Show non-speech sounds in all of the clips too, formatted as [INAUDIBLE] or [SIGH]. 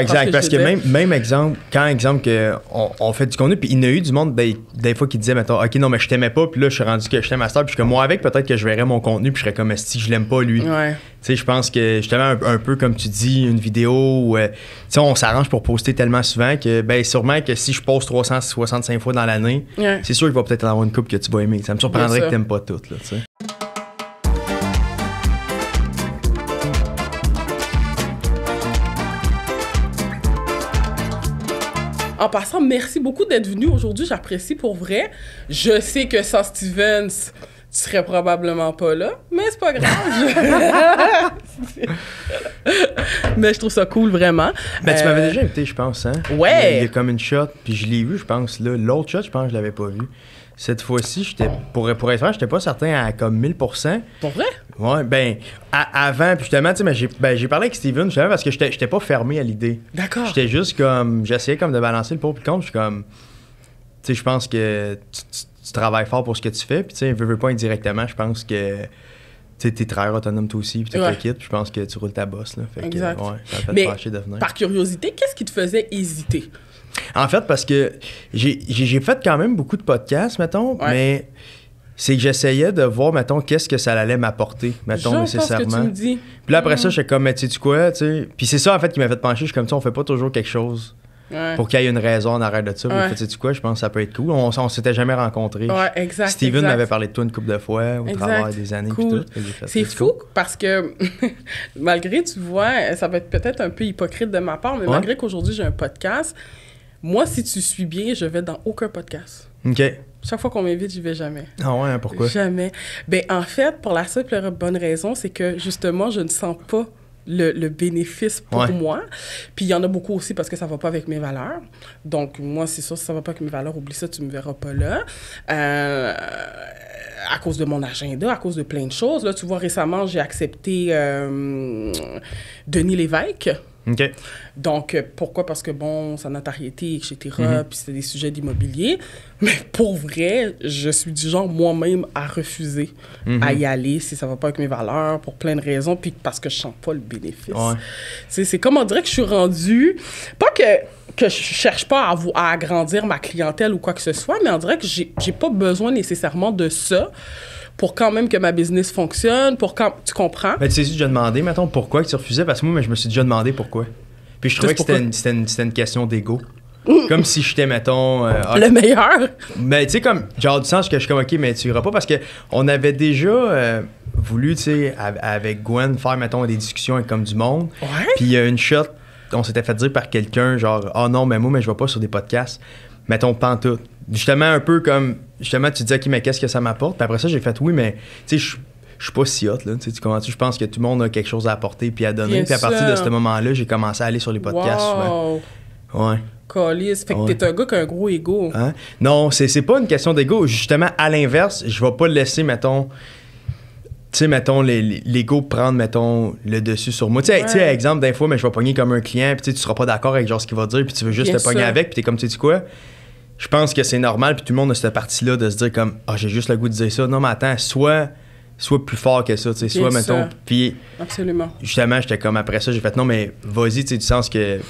Exact, parce que même, même exemple, quand exemple que on, fait du contenu, puis il y en a eu du monde des, des fois qui disait, mettons, ok, non, mais je t'aimais pas, puis là, je suis rendu que je t'aime à star, puis que moi, avec, peut-être que je verrais mon contenu, puis je serais comme, si je l'aime pas, lui? Ouais. Tu sais, je pense que justement, un, un peu comme tu dis, une vidéo où, euh, tu sais, on s'arrange pour poster tellement souvent que, ben, sûrement que si je poste 365 fois dans l'année, Ouais. c'est sûr qu'il va peut-être avoir une coupe que tu vas aimer. Ça me surprendrait que t'aimes pas toutes, là, tu sais. En passant, merci beaucoup d'être venu aujourd'hui. J'apprécie pour vrai. Je sais que sans Stevens, tu serais probablement pas là, mais c'est pas grave. [LAUGHS] mais je trouve ça cool, vraiment. Ben, tu Euh, m'avais déjà invité, je pense, hein? Ouais. Il y a- comme une shot, puis je l'ai vu, je pense, là. L'autre shot, je pense que je l'avais pas vu. Cette fois-ci, j'étais, pour, pour être franc, j'étais pas certain à comme 1000%. Pour vrai? Ouais, ben, à- avant, puis justement, tu sais, j'ai, ben, j'ai parlé avec Steven, justement, parce que j'étais, j'étais pas fermé à l'idée. D'accord. J'étais juste comme, j'essayais comme de balancer le pour et le contre, je suis comme, tu sais, je pense que tu, tu- tu travailles fort pour ce que tu fais, puis tu sais, veux, veux pas indirectement, je pense que, tu sais, t'es travailleur autonome toi aussi, puis tu Ouais. te quittes, puis je pense que tu roules ta bosse, là. Fait que, Exact. ouais, ça fait Mais de venir. Par curiosité, qu'est-ce qui te faisait hésiter? En fait, parce que j'ai fait quand même beaucoup de podcasts, mettons, Ouais. mais c'est que j'essayais de voir, mettons, qu'est-ce que ça allait m'apporter, mettons, Je pense que tu nécessairement. me dis. Puis là, après ça, j'étais comme, mais tu sais quoi, tu sais? Puis c'est ça, en fait, qui m'a fait pencher. Je suis comme, tu sais, on fait pas toujours quelque chose Ouais. pour qu'il y ait une raison en arrière de ça. Ouais. fait, tu sais quoi, je pense que ça peut être cool. On, on s'était jamais rencontrés. Ouais, exact. Steven exact. m'avait parlé de toi une couple de fois au travers des années. Cool. C'est fou parce que [LAUGHS] malgré, tu vois, ça va être peut-être un peu hypocrite de ma part, mais malgré qu'aujourd'hui j'ai un podcast, moi, si tu suis bien, je vais dans aucun podcast. OK. Chaque fois qu'on m'invite, j'y vais jamais. Ah ouais, hein, pourquoi? Jamais. Ben, en fait, pour la simple et bonne raison, c'est que justement, je ne sens pas le, le bénéfice pour Ouais. moi. Puis il y en a beaucoup aussi parce que ça va pas avec mes valeurs. Donc, moi, c'est sûr, si ça va pas avec mes valeurs, oublie ça, tu me verras pas là. Euh, à cause de mon agenda, à cause de plein de choses. Là, tu vois, récemment, j'ai accepté euh, Denis Lévesque. OK. Donc, euh, pourquoi? Parce que, bon, sa notoriété, etc., Mhm. puis c'était des sujets d'immobilier. Mais pour vrai, je suis du genre moi-même à refuser Mhm. à y aller si ça va pas avec mes valeurs, pour plein de raisons, puis parce que je sens pas le bénéfice. Ouais. C'est comme on dirait que je suis rendue... Pas que, que je cherche pas à, vous, à agrandir ma clientèle ou quoi que ce soit, mais on dirait que j'ai j'ai pas besoin nécessairement de ça pour quand même que ma business fonctionne, pour quand... Tu comprends? Mais tu sais, j'ai déjà demandé, mettons, pourquoi que tu refusais, parce que moi, je me suis déjà demandé pourquoi. Puis je trouvais que c'était une, c'était une- c'était une question d'ego. Comme si j'étais, mettons. euh, ah, Le meilleur? Mais tu sais, comme, genre du sens que je suis comme, ok, mais tu iras pas parce que on avait déjà euh, voulu, tu sais, av- avec Gwen, faire, mettons, des discussions avec comme du monde. Ouais. Puis il y a une shot, on s'était fait dire par quelqu'un, genre, oh non, mais moi, mais je vais pas sur des podcasts. Mettons, pantoute. Justement, un peu comme, justement, tu disais, ok, mais qu'est-ce que ça m'apporte? Puis après ça, j'ai fait, oui, mais, tu sais, je je suis pas si hot, là. Tu sais, tu comprends-tu? Je pense que tout le monde a quelque chose à apporter puis à donner. Bien Puis à partir de ce moment-là, j'ai commencé à aller sur les podcasts souvent. Wow. Ouais. Calice. Fait que Ouais. t'es un gars qui a un gros ego. Hein? Non, c'est c'est pas une question d'ego. Justement, à l'inverse, je vais pas laisser, mettons, tu sais, mettons, les- les- l'ego prendre, mettons, le dessus sur moi. Tu sais, Ouais. exemple, des fois, mais je vais pogner comme un client, puis tu seras pas d'accord avec genre ce qu'il va dire, puis tu veux juste Bien te pogner sûr. avec, puis t'es comme, tu sais quoi? Je pense que c'est normal, puis tout le monde a cette partie-là de se dire comme, ah, j'ai juste le goût de dire ça. Non, mais attends, soit, soit plus fort que ça, tu sais, soit, mettons, puis Absolument. justement, j'étais comme après ça, j'ai fait non, mais vas-y, tu sais, du sens que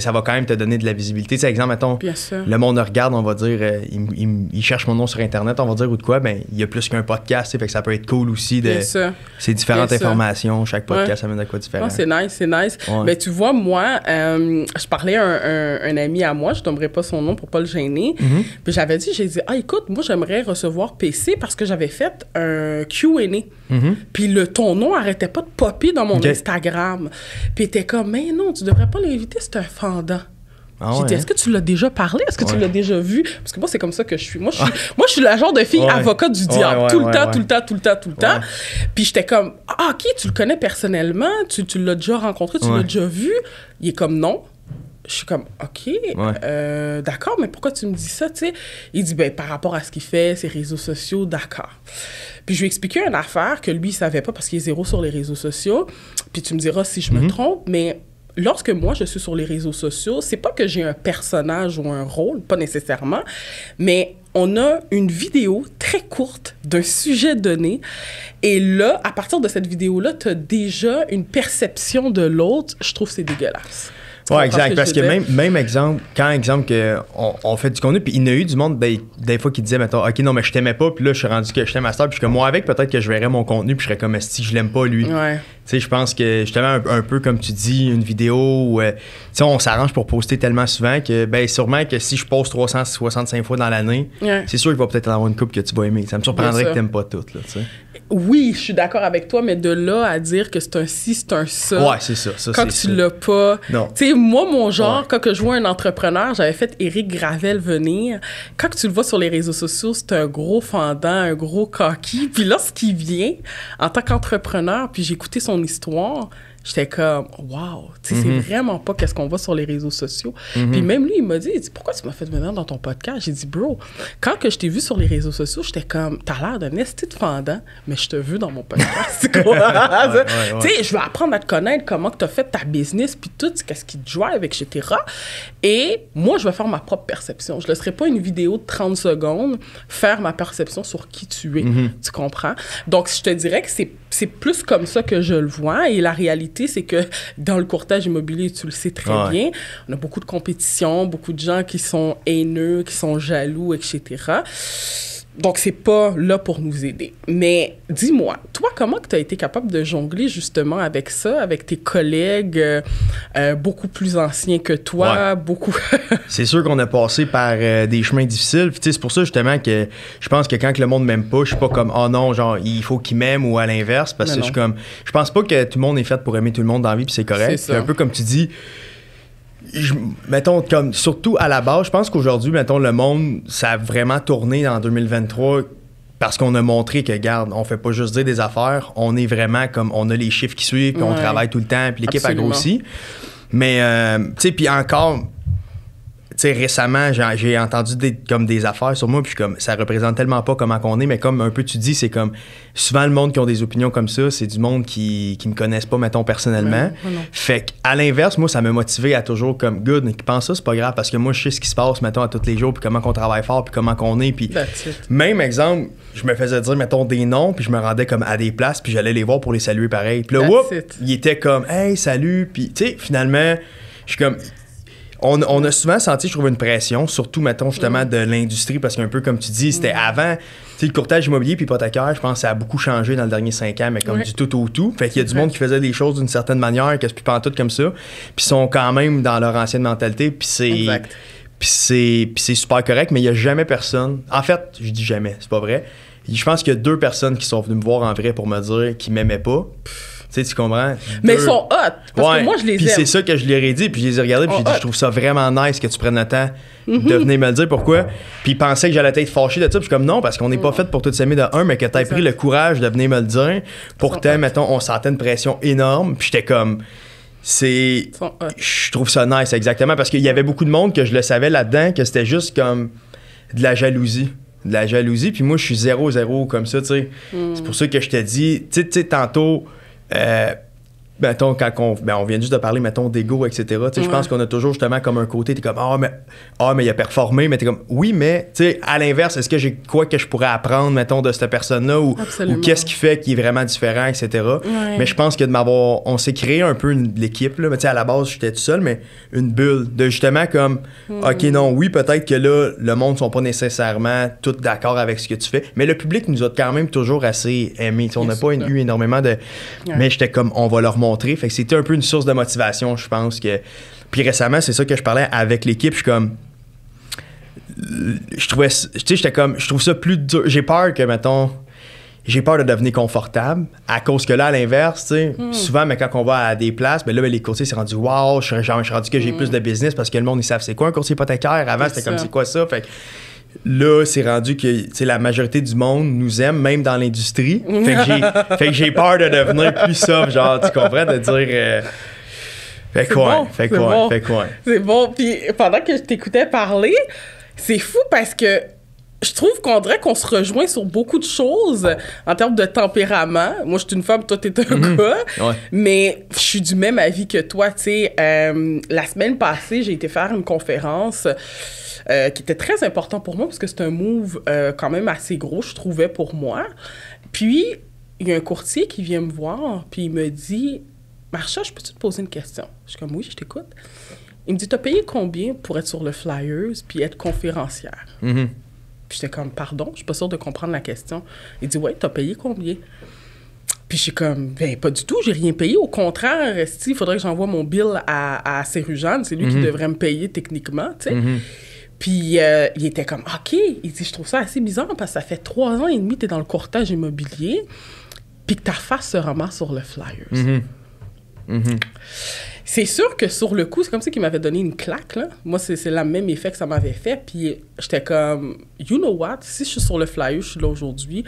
ça va quand même te donner de la visibilité. Tu sais, exemple, mettons, le monde regarde, on va dire, euh, il, il- il cherche mon nom sur Internet, on va dire, ou de quoi, ben, il y a plus qu'un podcast, fait que ça peut être cool aussi. De, c'est différentes Bien informations, chaque podcast amène à quoi différent. Non, c'est nice, c'est nice. Ouais. Mais tu vois, moi, euh, je parlais à un, un- un ami à moi, je nommerai pas son nom pour pas le gêner. Mhm. Puis j'avais dit, j'ai dit, ah écoute, moi j'aimerais recevoir PC parce que j'avais fait un Q&A. Mhm. Puis le ton nom arrêtait pas de popper dans mon. Instagram. Puis était comme, mais non, tu devrais pas l'inviter, c'est un fendant. Ah ouais, dit, est-ce que tu l'as déjà parlé? Est-ce que tu l'as déjà vu? Parce que moi, c'est comme ça que je suis. Moi, je suis, moi, je suis la genre de fille Ouais. avocate du diable. tout le temps, tout le temps, tout le temps, tout le temps. Puis j'étais comme, ah, OK, tu le connais personnellement? Tu, tu l'as déjà rencontré? Tu l'as déjà vu? Il est comme, non. Je suis comme, OK, euh, d'accord, mais pourquoi tu me dis ça, tu sais? Il dit, ben, par rapport à ce qu'il fait, ses réseaux sociaux, d'accord. Puis je lui ai expliqué une affaire que lui, il savait pas parce qu'il est zéro sur les réseaux sociaux. Puis tu me diras si je me trompe, mais lorsque moi, je suis sur les réseaux sociaux, c'est pas que j'ai un personnage ou un rôle, pas nécessairement, mais on a une vidéo très courte d'un sujet donné. Et là, à partir de cette vidéo-là, tu as déjà une perception de l'autre. Je trouve que c'est dégueulasse. Ouais, exact. Parce que même, même exemple, quand exemple que on, on fait du contenu, puis il y a eu du monde des, des fois qui disait, mettons, OK, non, mais je t'aimais pas, puis là, je suis rendu que je t'aime à puis je suis comme, moi, avec, peut-être que je verrais mon contenu, puis je serais comme, si je l'aime pas, lui. Ouais. Tu sais, je pense que justement, un, un peu comme tu dis, une vidéo où, euh, tu sais, on s'arrange pour poster tellement souvent que, ben, sûrement que si je poste 365 fois dans l'année, Ouais. c'est sûr qu'il va peut-être en avoir une coupe que tu vas aimer. Ça me surprendrait que t'aimes pas toutes, là, tu sais. Oui, je suis d'accord avec toi, mais de là à dire que c'est un ci, c'est un ça. Ouais, c'est ça. ça quand tu l'as pas. Non. Tu sais, moi, mon genre, Ouais. quand que je vois un entrepreneur, j'avais fait Eric Gravel venir. Quand tu le vois sur les réseaux sociaux, c'est un gros fendant, un gros coquille. Puis lorsqu'il vient, en tant qu'entrepreneur, puis j'ai écouté son histoire, j'étais comme, wow, tu sais, Mhm. c'est vraiment pas qu'est-ce qu'on voit sur les réseaux sociaux. Puis même lui, il m'a dit, il dit, pourquoi tu m'as fait venir dans ton podcast? J'ai dit, bro, quand que je t'ai vu sur les réseaux sociaux, j'étais comme, t'as l'air d'un esti de fendant, mais je te veux dans mon podcast. [LAUGHS] Quoi? ouais, ouais. Tu sais, je veux apprendre à te connaître, comment tu as fait ta business, puis tout, qu'est-ce qui te drive, etc. Et moi, je vais faire ma propre perception. Je ne laisserai pas une vidéo de 30 secondes faire ma perception sur qui tu es. Tu comprends? Donc, je te dirais que c'est c'est plus comme ça que je le vois. Et la réalité, c'est que [LAUGHS] dans le courtage immobilier, tu le sais très Ouais. bien, on a beaucoup de compétition, beaucoup de gens qui sont haineux, qui sont jaloux, etc. Donc, c'est pas là pour nous aider. Mais dis-moi, toi, comment tu as été capable de jongler justement avec ça, avec tes collègues euh, euh, beaucoup plus anciens que toi, beaucoup... [LAUGHS] C'est sûr qu'on a passé par euh, des chemins difficiles. Puis, c'est pour ça justement que je pense que quand le monde m'aime pas, je suis pas comme oh non, genre il faut qu'il m'aime ou à l'inverse parce Mais que je suis comme je pense pas que tout le monde est fait pour aimer tout le monde dans la vie puis c'est correct. C'est un peu comme tu dis je- mettons comme surtout à la base, je pense qu'aujourd'hui mettons le monde ça a vraiment tourné en 2023 parce qu'on a montré que, regarde, on fait pas juste dire des affaires, on est vraiment comme, on a les chiffres qui suivent, puis on travaille tout le temps, puis l'équipe a grossi. Mais, euh, tu sais, puis encore, sais, récemment, j'ai entendu des, comme des affaires sur moi, puis je suis comme, ça représente tellement pas comment qu'on est, mais comme un peu tu dis, c'est comme, souvent le monde qui ont des opinions comme ça, c'est du monde qui, qui me connaissent pas, mettons, personnellement. Non. Fait qu'à l'inverse, moi, ça m'a motivé à toujours comme, good, qui pense ça, c'est pas grave, parce que moi, je sais ce qui se passe, mettons, à tous les jours, puis comment qu'on travaille fort, puis comment qu'on est, puis même exemple, je me faisais dire, mettons, des noms, puis je me rendais comme à des places, puis j'allais les voir pour les saluer pareil. Puis là, whoop, il était comme, hey, salut, puis tu sais, finalement, je suis comme. On, on a souvent senti, je trouve, une pression, surtout, mettons, justement, de l'industrie, parce qu'un peu comme tu dis, c'était avant, tu sais, le courtage immobilier puis hypothécaire, je pense que ça a beaucoup changé dans le dernier cinq ans, mais comme Ouais. du tout au tout. Fait qu'il y a du monde qui faisait des choses d'une certaine manière, que c'est plus pantoute comme ça, puis sont quand même dans leur ancienne mentalité, puis c'est. Puis c'est, super correct, mais il n'y a jamais personne. En fait, je dis jamais, c'est pas vrai. Je pense qu'il y a deux personnes qui sont venues me voir en vrai pour me dire qu'ils m'aimaient pas. Sais, tu comprends? Mais ils sont hot, parce Ouais. que moi, je les Puis aime. c'est ça que je leur ai dit, puis je les ai regardés, puis j'ai dit, je trouve ça vraiment nice que tu prennes le temps Mhm. de venir me le dire pourquoi? Puis ils pensaient que j'allais être fâché de ça, puis je suis comme non, parce qu'on n'est pas fait pour tout s'aimer de un, mais que tu Exact. pris le courage de venir me le dire. Pourtant, mettons, on sentait une pression énorme, puis j'étais comme, c'est je trouve ça nice, exactement, parce qu'il y avait beaucoup de monde que je le savais là-dedans, que c'était juste comme de la jalousie. De la jalousie, puis moi, je suis zéro, zéro comme ça, tu sais. Hmm. C'est pour ça que je te dis, tu sais, tantôt, euh, mettons, quand on, ben, on vient juste de parler, mettons, d'ego, etc., tu sais, je pense qu'on a toujours justement comme un côté, t'es comme, ah, mais, ah, mais il a performé, mais t'es comme, oui, mais, tu sais, à l'inverse, est-ce que j'ai quoi que je pourrais apprendre, mettons, de cette personne-là, ou, qu'est-ce qui fait qui est vraiment différent, etc. Ouais. Mais je pense que de m'avoir. On s'est créé un peu l'équipe, là. Mais tu sais, à la base, j'étais tout seul, mais une bulle. De justement comme. Hmm. OK, non, oui, peut-être que là, le monde ne sont pas nécessairement tous d'accord avec ce que tu fais. Mais le public nous a quand même toujours assez sais, on n'a pas eu énormément de. Ouais. Mais j'étais comme, on va leur montrer. Fait que c'était un peu une source de motivation, je pense. que Puis récemment, c'est ça que je parlais avec l'équipe. Je suis comme je trouvais tu sais j'étais comme je trouve ça plus dur j'ai peur que mettons j'ai peur de devenir confortable à cause que là à l'inverse tu sais souvent mais quand on va à des places ben là ben, les courtiers c'est rendu wow je suis genre, je suis rendu que j'ai plus de business parce que le monde ils savent c'est quoi un courtier hypothécaire avant c'était comme c'est quoi ça? Fait que Là, c'est rendu que la majorité du monde nous aime, même dans l'industrie. Fait que j'ai- [LAUGHS] fait que j'ai peur de devenir plus soft, genre, tu comprends, de dire. euh, Fait quoi? bon, fait quoi? bon. Fait quoi? C'est bon. Puis pendant que je t'écoutais parler, c'est fou parce que je trouve qu'on dirait qu'on se rejoint sur beaucoup de choses en termes de tempérament. Moi, je suis une femme, toi, t'es un Mhm. gars. Ouais. Mais je suis du même avis que toi. Tu sais, euh, la semaine passée, j'ai été faire une conférence euh, qui était très important pour moi parce que c'est un move euh, quand même assez gros, je trouvais, pour moi. Puis, il y a un courtier qui vient me voir, puis il me dit Marcha, je peux-tu te poser une question? Je suis comme Oui, je t'écoute. Il me dit T'as payé combien pour être sur le Flyers puis être conférencière? Mhm. Puis j'étais comme, pardon, je suis pas sûre de comprendre la question. Il dit, ouais, t'as payé combien? Puis je suis comme, ben pas du tout, j'ai rien payé. Au contraire, il faudrait que j'envoie mon bill à, à Cérugène. C'est lui qui devrait me payer techniquement, tu sais. Mhm. Puis euh, il était comme, OK. Il dit, je trouve ça assez bizarre parce que ça fait trois ans et demi que t'es dans le courtage immobilier, puis que ta face se ramasse sur le Flyers. Mhm. Mhm. C'est sûr que sur le coup, c'est comme ça qu'il m'avait donné une claque. Là. Moi, c'est le même effet que ça m'avait fait. Puis j'étais comme, you know what, si je suis sur le flyer, je suis là aujourd'hui,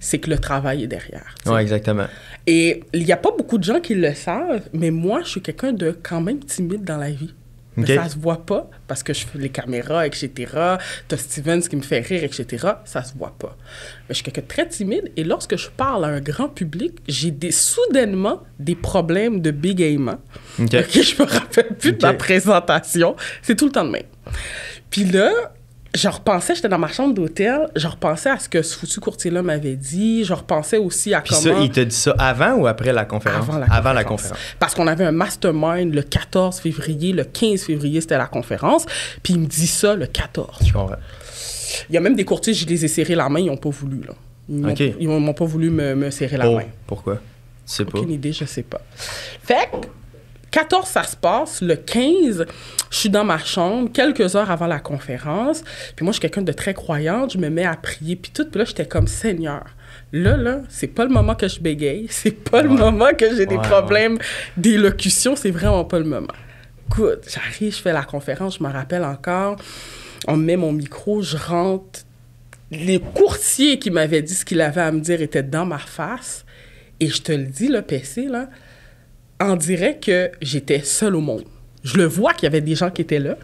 c'est que le travail est derrière. Ouais, exactement. Et il n'y a pas beaucoup de gens qui le savent, mais moi, je suis quelqu'un de quand même timide dans la vie. Ok. Mais ça se voit pas parce que je fais les caméras, etc. T'as Stevens qui me fait rire, etc. Ça se voit pas. Mais je suis quelqu'un de très timide et lorsque je parle à un grand public, j'ai des, soudainement des problèmes de bégaiement. Ok. Ok, je me rappelle plus de ma présentation. C'est tout le temps de même. Puis là, je repensais, j'étais dans ma chambre d'hôtel, je repensais à ce que ce foutu courtier-là m'avait dit, je repensais aussi à Puis comment... ça, il te dit ça avant ou après la conférence? Avant la conférence. conférence. Parce qu'on avait un mastermind le 14 février, le 15 février, c'était la conférence. Puis il me dit ça le 14. Je comprends. Il y a même des courtiers, je les ai serrés la main, ils n'ont pas voulu. Là. Ils m'ont Ok. ils m'ont pas voulu me, me serrer la main. pourquoi? Tu sais pas. Aucune idée, je sais pas. Fait que 14, ça se passe. Le 15, je suis dans ma chambre, quelques heures avant la conférence. Puis moi, je suis quelqu'un de très croyante. Je me mets à prier. Puis tout. Puis là, j'étais comme Seigneur. Là, là, c'est pas le moment que je bégaye. [LAUGHS] C'est pas le moment que j'ai des Ouais, problèmes d'élocution. C'est vraiment pas le moment. Écoute, j'arrive, je fais la conférence, je me rappelle encore. On me met mon micro, je rentre. Les courtiers qui m'avaient dit ce qu'il avait à me dire étaient dans ma face. Et je te le dis, là, PC, là, on dirait que j'étais seule au monde. Je le vois qu'il y avait des gens qui étaient là,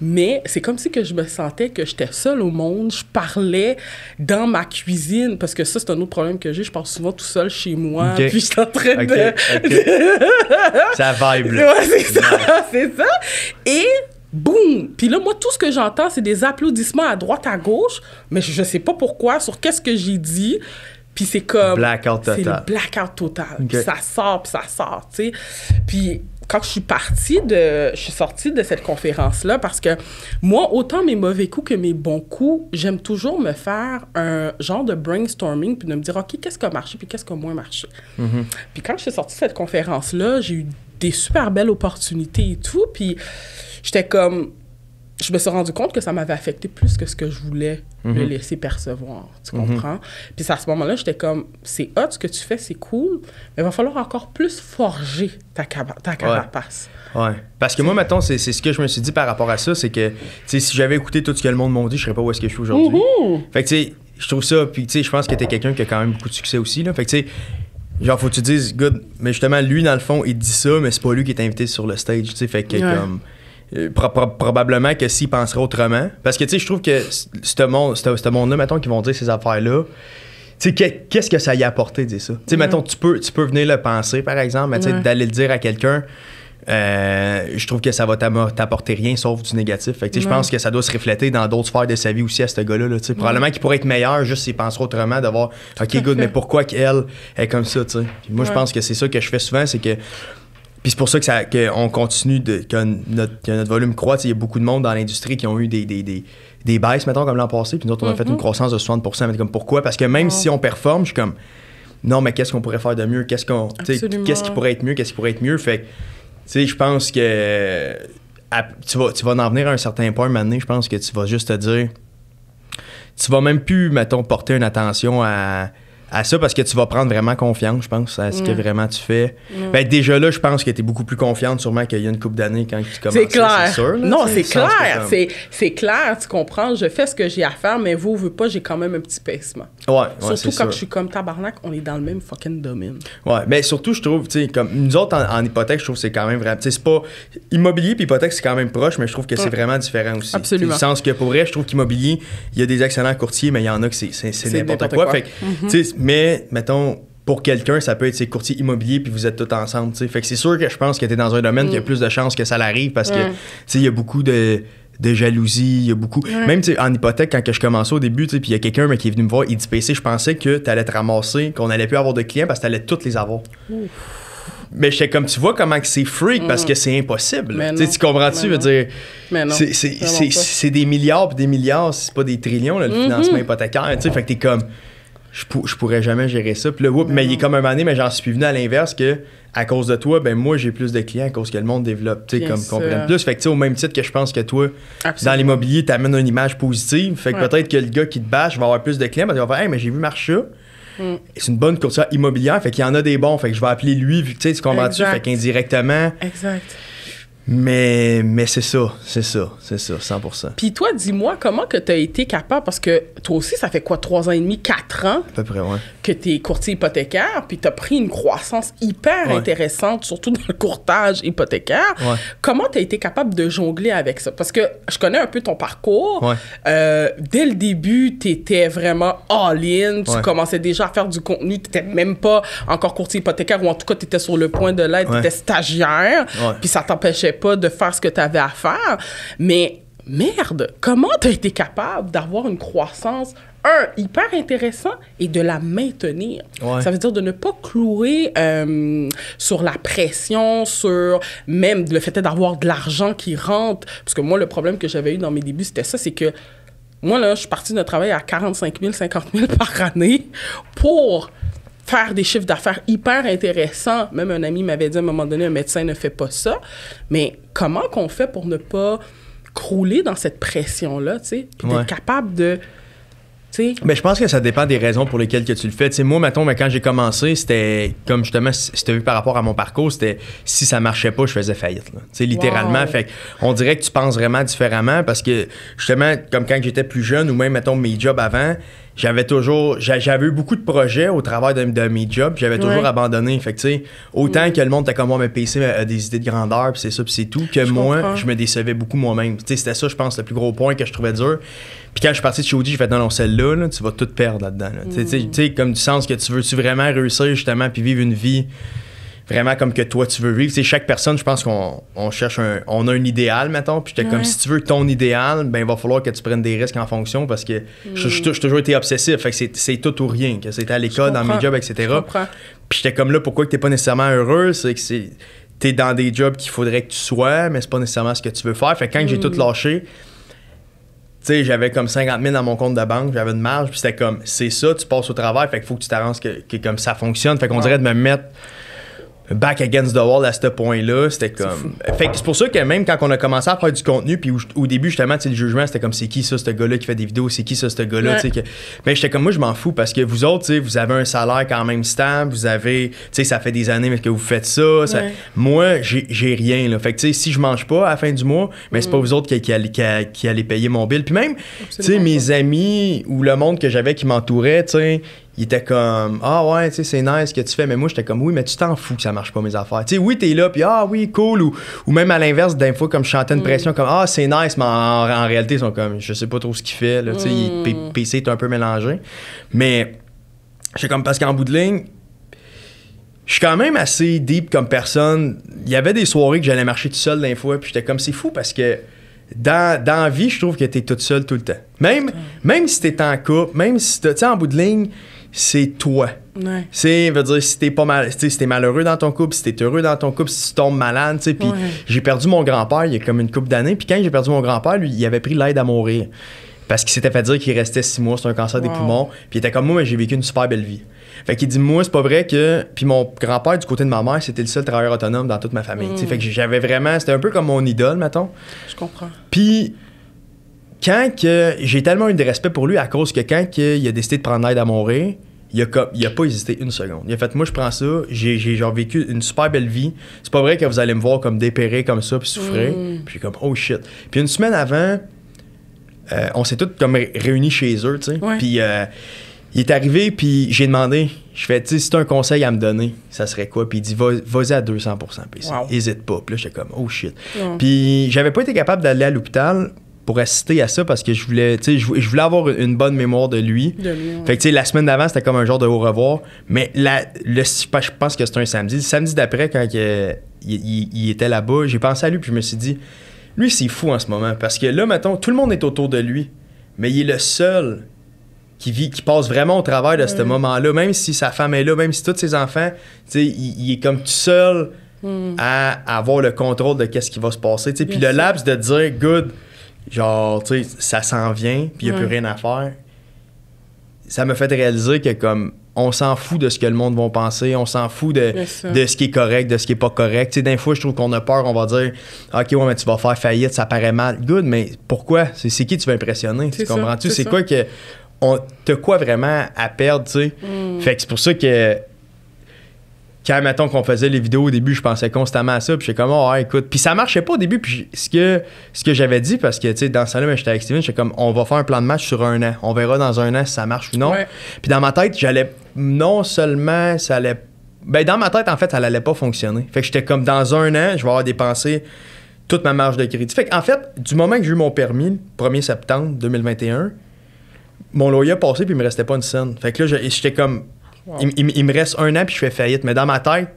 mais c'est comme si que je me sentais que j'étais seule au monde. Je parlais dans ma cuisine, parce que ça, c'est un autre problème que j'ai. Je parle souvent tout seul chez moi, Ok. puis je suis en train Ok, de... [LAUGHS] Ça vibe, là. Ouais, c'est ça, [LAUGHS] c'est ça. Et boum! Puis là, moi, tout ce que j'entends, c'est des applaudissements à droite, à gauche, mais je, je sais pas pourquoi, sur qu'est-ce que j'ai dit. Puis c'est comme... Blackout C'est le total. blackout total. Puis ça sort, puis ça sort, tu sais. Puis quand je suis partie de... Je suis sortie de cette conférence-là parce que moi, autant mes mauvais coups que mes bons coups, j'aime toujours me faire un genre de brainstorming puis de me dire, OK, qu'est-ce qui a marché puis qu'est-ce qui a moins marché? Mm-hmm. Puis quand je suis sortie de cette conférence-là, j'ai eu des super belles opportunités et tout. Puis j'étais comme. Je me suis rendu compte que ça m'avait affecté plus que ce que je voulais le laisser percevoir. Tu comprends? Puis c'est à ce moment-là, j'étais comme, c'est hot ce que tu fais, c'est cool, mais il va falloir encore plus forger ta, ta carapace. Ouais. Parce que moi, mettons, c'est c'est ce que je me suis dit par rapport à ça, c'est que, si j'avais écouté tout ce que le monde m'a dit, je serais pas où est-ce que je suis aujourd'hui. Fait que, tu sais, je trouve ça, puis, tu sais, je pense que t'es quelqu'un qui a quand même beaucoup de succès aussi, là. Fait que, tu sais, genre, faut que tu dises, good, mais justement, lui, dans le fond, il dit ça, mais c'est pas lui qui est invité sur le stage, tu sais. Fait que, Ouais. comme. Euh, pro- pro- probablement que s'il penserait autrement. Parce que, tu sais, je trouve que ce monde- monde-là, mettons, qui vont dire ces affaires-là, tu sais, que- qu'est-ce que ça y a apporté de dire ça? Tu sais, mettons, tu peux, tu peux venir le penser, par exemple, mais tu sais, Ouais. d'aller le dire à quelqu'un, euh, je trouve que ça va t'apporter rien sauf du négatif. Fait que, je Ouais. pense que ça doit se refléter dans d'autres sphères de sa vie aussi à ce gars-là. là, tu sais. Probablement qu'il pourrait être meilleur juste s'il penserait autrement, d'avoir OK, good, mais pourquoi qu'elle est comme ça, tu sais? Moi, je Ouais. pense que c'est ça que je fais souvent, c'est que. Puis c'est pour ça que ça, qu'on continue, de, que, notre, que notre volume croît. Il y a beaucoup de monde dans l'industrie qui ont eu des, des, des, des baisses, mettons, comme l'an passé. Puis nous autres, on a fait une croissance de 60 mais comme pourquoi? Parce que même si on performe, je suis comme non, mais qu'est-ce qu'on pourrait faire de mieux? Qu'est-ce qu'on. Qu'est-ce qui pourrait être mieux? Qu'est-ce qui pourrait être mieux? Fait que, tu sais, je pense que à- tu, vas, tu vas en venir à un certain point, maintenant, je pense que tu vas juste te dire. Tu vas même plus, mettons, porter une attention à, à ça parce que tu vas prendre vraiment confiance, je pense, à ce que vraiment tu fais. Ben, déjà là, je pense que tu es beaucoup plus confiante sûrement qu'il y a une couple d'années quand tu commences. C'est clair. C'est sûr, là, non, c'est clair. C'est, clair, tu comprends. Je fais ce que j'ai à faire, mais vous, vous pas, j'ai quand même un petit pincement. Ouais, ouais, Surtout quand ça. je suis comme tabarnak, on est dans le même fucking domaine. Ouais, mais surtout, je trouve, tu sais, comme nous autres en, en hypothèque, je trouve que c'est quand même vraiment. Tu sais, c'est pas. Immobilier puis hypothèque, c'est quand même proche, mais je trouve que c'est Ouais. vraiment différent aussi. Absolument. Dans le sens que pour vrai, je trouve qu'immobilier, il y a des excellents courtiers, mais il y en a que c'est, n'importe quoi. quoi. Fait que, tu sais, mais, mettons. Pour quelqu'un, ça peut être ses courtiers immobiliers puis vous êtes tous ensemble. tu sais. Fait que c'est sûr que je pense que tu es dans un domaine qui a plus de chances que ça l'arrive parce que Mm. tu sais, il y a beaucoup de, de jalousie, il y a beaucoup. Même tu sais, en hypothèque, quand que je commençais au début, tu sais, puis il y a quelqu'un qui est venu me voir, il dit PC, je pensais que tu allais te ramasser, qu'on allait plus avoir de clients parce que tu allais toutes les avoir. Mais j'étais comme tu vois comment que c'est freak parce que c'est impossible. Mm. Tu comprends-tu? Mais veux non. dire, c'est- des milliards puis des milliards, c'est pas des trillions, là, le Mm-hmm. financement hypothécaire. Tu sais, fait que t'es comme, je, pour- je pourrais jamais gérer ça. Puis là, whoop, mais il est comme un donné, mais j'en suis venu à l'inverse que à cause de toi, ben moi j'ai plus de clients à cause que le monde développe, tu sais, comme plus. Fait que tu sais, au même titre que je pense que toi, dans l'immobilier, t'amènes une image positive. Fait que Ouais. peut-être que le gars qui te bâche va avoir plus de clients parce qu'il va faire, hey, mais j'ai vu Marcha. Mm. C'est une bonne courtière immobilière, fait qu'il y en a des bons, fait que je vais appeler lui, vu que tu sais, tu comprends-tu? Fait qu'indirectement, Exact. Mais, mais c'est ça, c'est ça, c'est ça, 100%. Puis toi, dis-moi, comment que tu as été capable, parce que toi aussi, ça fait quoi, trois ans et demi, quatre ans À peu près, ouais. que tu es courtier hypothécaire, puis tu as pris une croissance hyper Ouais. intéressante, surtout dans le courtage hypothécaire. Ouais. Comment tu as été capable de jongler avec ça? Parce que je connais un peu ton parcours. Ouais. Euh, dès le début, tu étais vraiment all-in. Tu commençais déjà à faire du contenu. Tu même pas encore courtier hypothécaire, ou en tout cas, tu étais sur le point de l'être. Tu étais stagiaire. Puis ça t'empêchait pas de faire ce que tu avais à faire. Mais merde, comment tu as été capable d'avoir une croissance, un, hyper intéressant et de la maintenir? Ouais. Ça veut dire de ne pas clouer euh, sur la pression, sur même le fait d'avoir de l'argent qui rentre. Parce que moi, le problème que j'avais eu dans mes débuts, c'était ça, c'est que moi, là, je suis partie de travail à 45 000, 50 000 par année pour faire des chiffres d'affaires hyper intéressants. Même un ami m'avait dit à un moment donné, un médecin ne fait pas ça. Mais comment qu'on fait pour ne pas crouler dans cette pression-là, tu sais, puis Ouais. d'être capable de, Mais je pense que ça dépend des raisons pour lesquelles que tu le fais. Moi, mettons, mais quand j'ai commencé, c'était comme justement, si tu as vu par rapport à mon parcours, c'était si ça marchait pas, je faisais faillite. là. Littéralement. Wow. Fait que on dirait que tu penses vraiment différemment parce que justement, comme quand j'étais plus jeune ou même, mettons, mes jobs avant, j'avais toujours, j'a- j'avais eu beaucoup de projets au travers de, de mes jobs, j'avais toujours Ouais. Mm. abandonné. Fait que, tu autant que le monde était comme moi, mais PC a des idées de grandeur, puis c'est ça, puis c'est tout, que Je moi, comprends. je me décevais beaucoup moi-même. Tu c'était ça, je pense, le plus gros point que je trouvais dur. Puis quand je suis parti de chez Audi, j'ai fait non, non, celle-là, là, tu vas tout perdre là-dedans. là. Tu sais, Tu tu comme du sens que tu veux-tu vraiment réussir justement, puis vivre une vie vraiment comme que toi tu veux vivre. Chaque personne, je pense qu'on on cherche un. On a un idéal, mettons. Puis j'étais Ouais. comme si tu veux ton idéal, ben il va falloir que tu prennes des risques en fonction parce que je- je- j'ai toujours été obsessif. Fait que c'est- c'est tout ou rien. Que c'était à l'école, dans mes jobs, etc. Puis j'étais comme là, pourquoi que t'es pas nécessairement heureux? C'est que c'est. T'es dans des jobs qu'il faudrait que tu sois, mais c'est pas nécessairement ce que tu veux faire. Fait que quand j'ai tout lâché, tu sais, j'avais comme 50 000 dans mon compte de banque, j'avais une marge, puis c'était comme, c'est ça, tu passes au travail, fait qu'il faut que tu t'arranges que, que comme ça fonctionne. Fait qu'on Ouais. dirait de me mettre back against the wall à ce point-là, c'était comme... Fait que c'est pour ça que même quand on a commencé à faire du contenu, puis au, au début, justement, le jugement, c'était comme, c'est qui ça, ce gars-là qui fait des vidéos, c'est qui ça, ce gars-là, Ouais. tu sais, que... Mais j'étais comme, moi, je m'en fous, parce que vous autres, tu sais, vous avez un salaire quand même stable, vous avez... Tu sais, ça fait des années que vous faites ça, ça- Ouais. moi, j'ai rien, là. Fait que, tu sais, si je mange pas à la fin du mois, mais c'est Mm. pas vous autres qui, qui, allez, qui, qui allez payer mon bill. Puis même, tu sais, mes amis ou le monde que j'avais qui m'entourait, tu sais, ils étaient comme Ah ouais, tu sais, c'est nice ce que tu fais, mais moi, j'étais comme Oui, mais tu t'en fous que ça marche pas mes affaires. Tu sais, oui, t'es là, puis Ah oui, cool. Ou, ou même à l'inverse, d'un fois, comme je chantais Mm. une pression, comme Ah, c'est nice, mais en, en réalité, ils sont comme Je sais pas trop ce qu'il fait, là. Tu sais, il- Mm. PC est un peu mélangé. Mais, j'ai comme Parce qu'en bout de ligne, je suis quand même assez deep comme personne. Il y avait des soirées que j'allais marcher tout seul d'un fois, puis j'étais comme c'est fou parce que dans, dans la vie, je trouve que t'es toute seule tout le temps. Même, même si t'es en couple, même si t'as- tu sais, en bout de ligne, c'est toi. Ouais. C'est, veut dire, si t'es pas mal, tu sais, si t'es malheureux dans ton couple, si t'es heureux dans ton couple, si tu tombes malade, tu sais, puis Ouais. j'ai perdu mon grand-père il y a comme une couple d'années, puis quand j'ai perdu mon grand-père, lui, il avait pris l'aide à mourir. Parce qu'il s'était fait dire qu'il restait six mois, c'est un cancer des poumons, puis il était comme moi, mais j'ai vécu une super belle vie. Fait qu'il dit, moi, c'est pas vrai que. Puis mon grand-père, du côté de ma mère, c'était le seul travailleur autonome dans toute ma famille. sais. Fait que j'avais vraiment. C'était un peu comme mon idole, mettons. Je comprends. Puis, quand que j'ai tellement eu de respect pour lui à cause que quand que il a décidé de prendre l'aide à mourir, il a, comme- il a pas hésité une seconde. Il a fait, moi, je prends ça, j'ai, j'ai genre vécu une super belle vie. C'est pas vrai que vous allez me voir comme dépérer comme ça, puis souffrir. Mm. Puis j'ai comme, oh shit. Puis une semaine avant, euh, on s'est tous comme ré- réunis chez eux, tu sais. Ouais. Puis euh, il est arrivé, puis j'ai demandé, je fais, tu sais, si t'as un conseil à me donner, ça serait quoi? Puis il dit, Va- vas-y à 200%, puis Wow. hésite pas. Puis là, j'étais comme, oh shit. Puis j'avais pas été capable d'aller à l'hôpital pour assister à ça parce que je voulais, tu sais, je vou- je voulais avoir une bonne mémoire de lui. De lui, ouais. Fait que, tu sais, la semaine d'avant, c'était comme un genre de au revoir. Mais la, le, je pense que c'était un samedi. Le samedi d'après, quand il, il- il était là-bas, j'ai pensé à lui, puis je me suis dit, lui, c'est fou en ce moment. Parce que là, mettons, tout le monde est autour de lui. Mais il est le seul qui vit, qui passe vraiment au travers de ce moment-là. Même si sa femme est là, même si tous ses enfants, tu sais, il, il est comme tout seul Mm. à avoir le contrôle de qu'est-ce qui va se passer. tu sais. Puis le laps de dire, good, genre, tu sais, ça s'en vient, puis il n'y a plus rien à faire, ça me fait réaliser que, comme, on s'en fout de ce que le monde va penser, on s'en fout de, de ce qui est correct, de ce qui est pas correct. Tu sais, d'un fois, je trouve qu'on a peur, on va dire, OK, ouais, mais tu vas faire faillite, ça paraît mal. Good, mais pourquoi? C'est c'est qui tu veux impressionner? Tu comprends-tu? c'est quoi que. On, t'as quoi vraiment à perdre, tu sais? Mm. Fait que c'est pour ça que quand, mettons, qu'on faisait les vidéos au début, je pensais constamment à ça. Puis j'étais comme, oh, écoute. Puis ça marchait pas au début. Puis ce que, ce que j'avais dit, parce que, tu sais, dans ce là j'étais avec Steven, j'étais comme, on va faire un plan de match sur un an. On verra dans un an si ça marche ou non. Ouais. Puis dans ma tête, j'allais, non seulement ça allait. Ben, dans ma tête, en fait, ça allait pas fonctionner. Fait que j'étais comme, dans un an, je vais avoir dépensé toute ma marge de crédit. Fait qu'en fait, du moment que j'ai eu mon permis, le 1er septembre 2021, mon loyer a passé puis il me restait pas une scène. Fait que là, j'étais comme. Wow. Il, il- il me reste un an puis je fais faillite. Mais dans ma tête,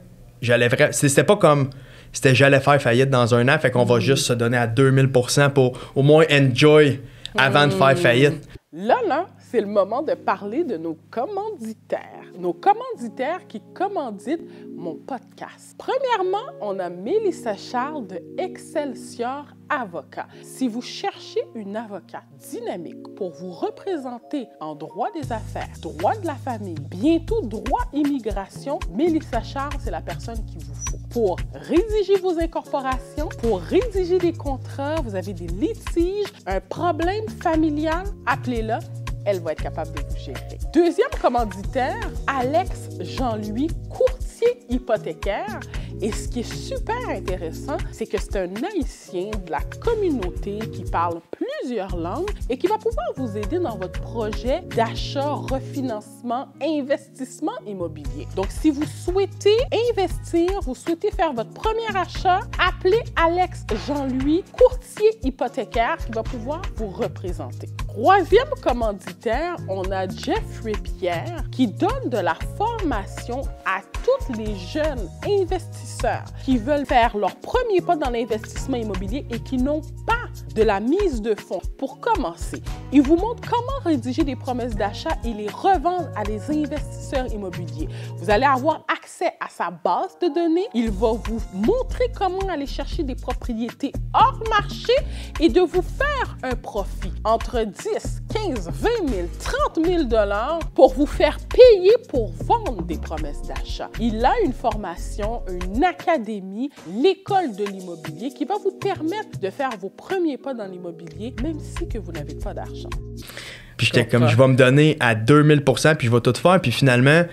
j'allais vraiment. C'était pas comme. C'était j'allais faire faillite dans un an. Fait qu'on va juste se donner à 2000% pour au moins enjoy avant de faire faillite. Là, là, c'est le moment de parler de nos commanditaires. Nos commanditaires qui commanditent mon podcast. Premièrement, on a Mélissa Charles de Excelsior Avocat. Si vous cherchez une avocate dynamique pour vous représenter en droit des affaires, droit de la famille, bientôt droit immigration, Mélissa Charles, c'est la personne qu'il vous faut. Pour rédiger vos incorporations, pour rédiger des contrats, vous avez des litiges, un problème familial, appelez-la elle va être capable de vous gérer. Deuxième commanditaire, Alex Jean-Louis, courtier hypothécaire. Et ce qui est super intéressant, c'est que c'est un Haïtien de la communauté qui parle plusieurs langues et qui va pouvoir vous aider dans votre projet d'achat, refinancement, investissement immobilier. Donc, si vous souhaitez investir, vous souhaitez faire votre premier achat, appelez Alex Jean-Louis, courtier hypothécaire, qui va pouvoir vous représenter. Troisième commanditaire, on a Jeffrey Pierre qui donne de la formation à tous les jeunes investisseurs qui veulent faire leur premier pas dans l'investissement immobilier et qui n'ont pas de la mise de fonds. Pour commencer, il vous montre comment rédiger des promesses d'achat et les revendre à des investisseurs immobiliers. Vous allez avoir accès à sa base de données. Il va vous montrer comment aller chercher des propriétés hors marché et de vous faire un profit entre 10, 15, 20 000, 30 000 dollars pour vous faire payer pour vendre des promesses d'achat. Il a une formation, une académie, l'école de l'immobilier qui va vous permettre de faire vos premiers pas dans l'immobilier, même si que vous n'avez pas d'argent. Puis j'étais comme, je vais me donner à 2000%, puis je vais tout faire. Puis finalement,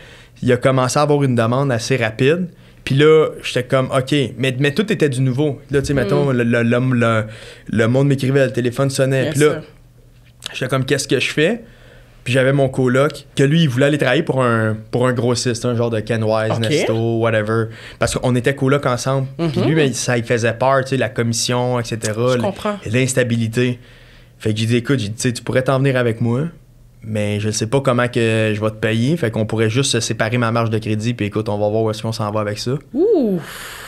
il a commencé à avoir une demande assez rapide. Puis là, j'étais comme, OK, mais, mais tout était du nouveau. Là, tu sais, mettons, le, le, le, le- monde m'écrivait, le téléphone sonnait. Puis là. J'étais comme, qu'est-ce que je fais? Puis j'avais mon coloc, que lui, il voulait aller travailler pour un, pour un grossiste, un genre de Kenwise, OK. Nesto, whatever. Parce qu'on était coloc ensemble. Puis lui, mais ça, il faisait peur, tu sais, la commission, etc. Je l- comprends. L'instabilité. Fait que j'ai dit, écoute, dit, tu pourrais t'en venir avec moi, mais je sais pas comment que je vais te payer. Fait qu'on pourrait juste se séparer ma marge de crédit, puis écoute, on va voir où est-ce qu'on s'en va avec ça. Ouh!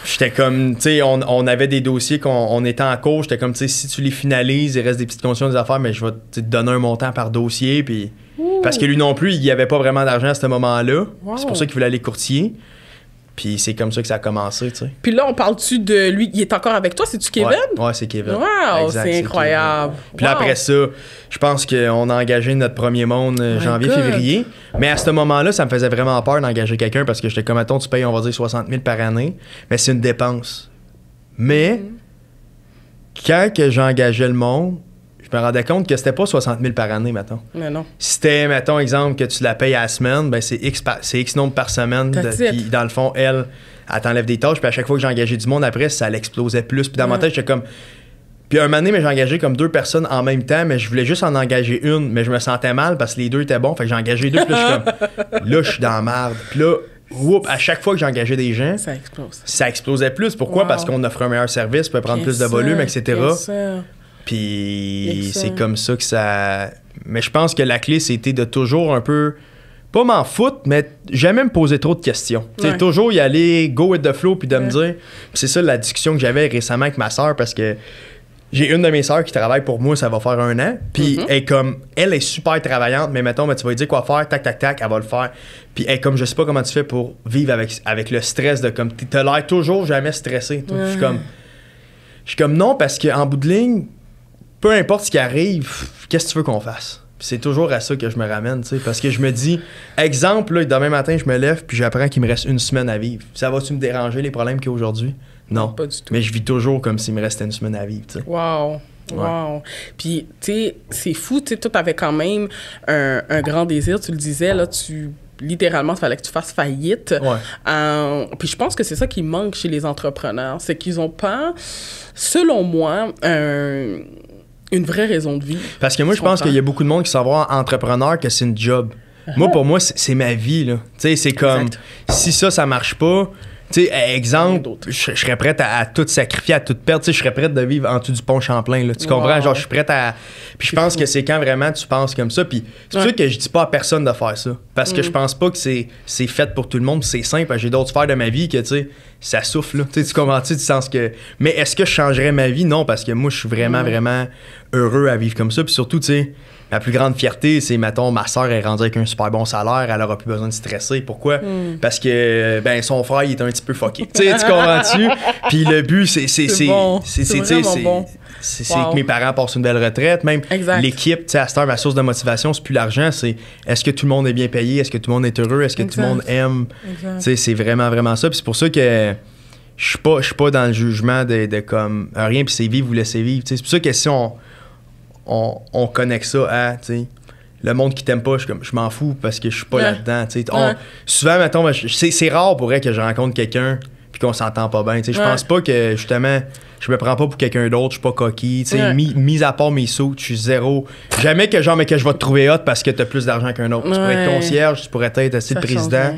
J'étais comme, tu sais, on, on avait des dossiers qu'on on était en cours. J'étais comme, tu sais, si tu les finalises, il reste des petites conditions des affaires, mais je vais te donner un montant par dossier. Puis... Parce que lui non plus, il n'y avait pas vraiment d'argent à ce moment-là. Wow. C'est pour ça qu'il voulait aller courtier. Puis c'est comme ça que ça a commencé, tu sais. Puis là, on parle-tu de lui? Il est encore avec toi? C'est-tu Kevin? Ouais, ouais, c'est Kevin. Wow, c'est incroyable. Kevin. Puis là, après ça, je pense qu'on a engagé notre premier monde euh, My janvier-février. Mais à ce moment-là, ça me faisait vraiment peur d'engager quelqu'un parce que j'étais comme, attends, tu payes, on va dire, 60 000 par année. Mais c'est une dépense. Mais Mm-hmm. quand que j'engageais le monde, je me rendais compte que c'était pas 60 000 par année, mettons. Mais non. Si c'était, mettons, exemple, que tu la payes à la semaine, ben c'est X, par- c'est X nombre par semaine. Puis dans le fond, elle, elle t'enlève des tâches. Puis à chaque fois que engagé du monde après, ça l'explosait plus. Puis dans ma Ouais. tête, j'étais comme. Puis un moment donné, mais j'ai engagé comme deux personnes en même temps, mais je voulais juste en engager une, mais je me sentais mal parce que les deux étaient bons. Fait que j'ai engagé deux. Puis là, je suis comme. Là, je suis dans la merde. Puis là, whoop, à chaque fois que engagé des gens, Ça explose. ça explosait plus. Pourquoi? Wow. Parce qu'on offre un meilleur service, peut prendre Bien plus de volume, etc. Puis c'est comme ça que ça. Mais je pense que la clé, c'était de toujours un peu. Pas m'en foutre, mais jamais me poser trop de questions. Ouais. toujours y aller, go with the flow, puis de me dire. Puis c'est ça la discussion que j'avais récemment avec ma soeur, parce que j'ai une de mes sœurs qui travaille pour moi, ça va faire un an. Puis Mhm. elle est comme. Elle est super travaillante, mais mettons, ben, tu vas lui dire quoi faire, tac, tac, tac, elle va le faire. Puis elle est comme, je sais pas comment tu fais pour vivre avec, avec le stress de comme. T'as l'air toujours jamais stressé. Je suis comme. Je suis comme non, parce qu'en bout de ligne, peu importe ce qui arrive, qu'est-ce que tu veux qu'on fasse? C'est toujours à ça que je me ramène, tu sais, parce que je me dis, exemple, là, demain matin, je me lève, puis j'apprends qu'il me reste une semaine à vivre. Ça va-tu me déranger les problèmes qu'il y a aujourd'hui? Non. Pas du tout. Mais je vis toujours comme s'il me restait une semaine à vivre, tu sais. Wow. Wow. Puis, tu sais, c'est fou, tu sais, toi, t'avais quand même un, un grand désir, tu le disais, là, tu. Littéralement, il fallait que tu fasses faillite. Ouais. Euh, puis je pense que c'est ça qui manque chez les entrepreneurs, c'est qu'ils n'ont pas, selon moi, un- une vraie raison de vie. Parce que moi, je pense qu'il y a beaucoup de monde qui savoir entrepreneur que c'est une job. Moi, pour moi, c'est ma vie, là. Tu sais, c'est comme, Exact. si ça, ça marche pas, tu sais, Rien exemple, je je serais prête à, à tout sacrifier, à tout perdre. Tu sais, je serais prête de vivre en dessous du pont Champlain, là. Tu comprends? Genre, je suis prête à... Puis je pense fou. que c'est quand vraiment tu penses comme ça. Puis c'est Ouais. sûr que je dis pas à personne de faire ça. Parce que Mm. je pense pas que c'est c'est fait pour tout le monde. C'est simple. J'ai d'autres sphères de ma vie que, tu sais, ça souffle, là. Tu sais, tu comprends-tu? Du sens que... Mais est-ce que je changerais ma vie? Non, parce que moi, je suis vraiment, vraiment heureux à vivre comme ça. Puis surtout, tu sais... Ma plus grande fierté, c'est, mettons, ma soeur est rendue avec un super bon salaire, elle aura plus besoin de stresser. Pourquoi? Mm. Parce que, ben, son frère, il est un petit peu fucké. tu sais, tu comprends-tu? [LAUGHS] Puis le but, c'est. C'est bon. tu c'est- bon. C'est- Wow. que mes parents passent une belle retraite. Même l'équipe, tu sais, à cette heure, ma source de motivation, c'est plus l'argent, c'est est-ce que tout le monde est bien payé? Est-ce que tout le monde est heureux? Est-ce que tout le monde aime? Exact. Tu sais, c'est vraiment, vraiment ça. Puis c'est pour ça que je suis pas, je suis pas dans le jugement de, de comme euh, rien, puis c'est vivre ou laisser vivre. C'est pour ça que si on, on, on connecte ça à, tu sais, le monde qui t'aime pas, je, je m'en fous parce que je suis pas Ouais. là-dedans. Ouais. Souvent, mettons, c'est rare pour vrai que je rencontre quelqu'un puis qu'on s'entend pas bien. Je Ouais. pense pas que, justement, je me prends pas pour quelqu'un d'autre, je suis pas coquille. Ouais. Mis, mis à part mes sous, je suis zéro. Jamais que genre, mais que je vais te trouver hot parce que t'as plus d'argent qu'un autre. Tu pourrais être concierge, tu pourrais être assis le change président.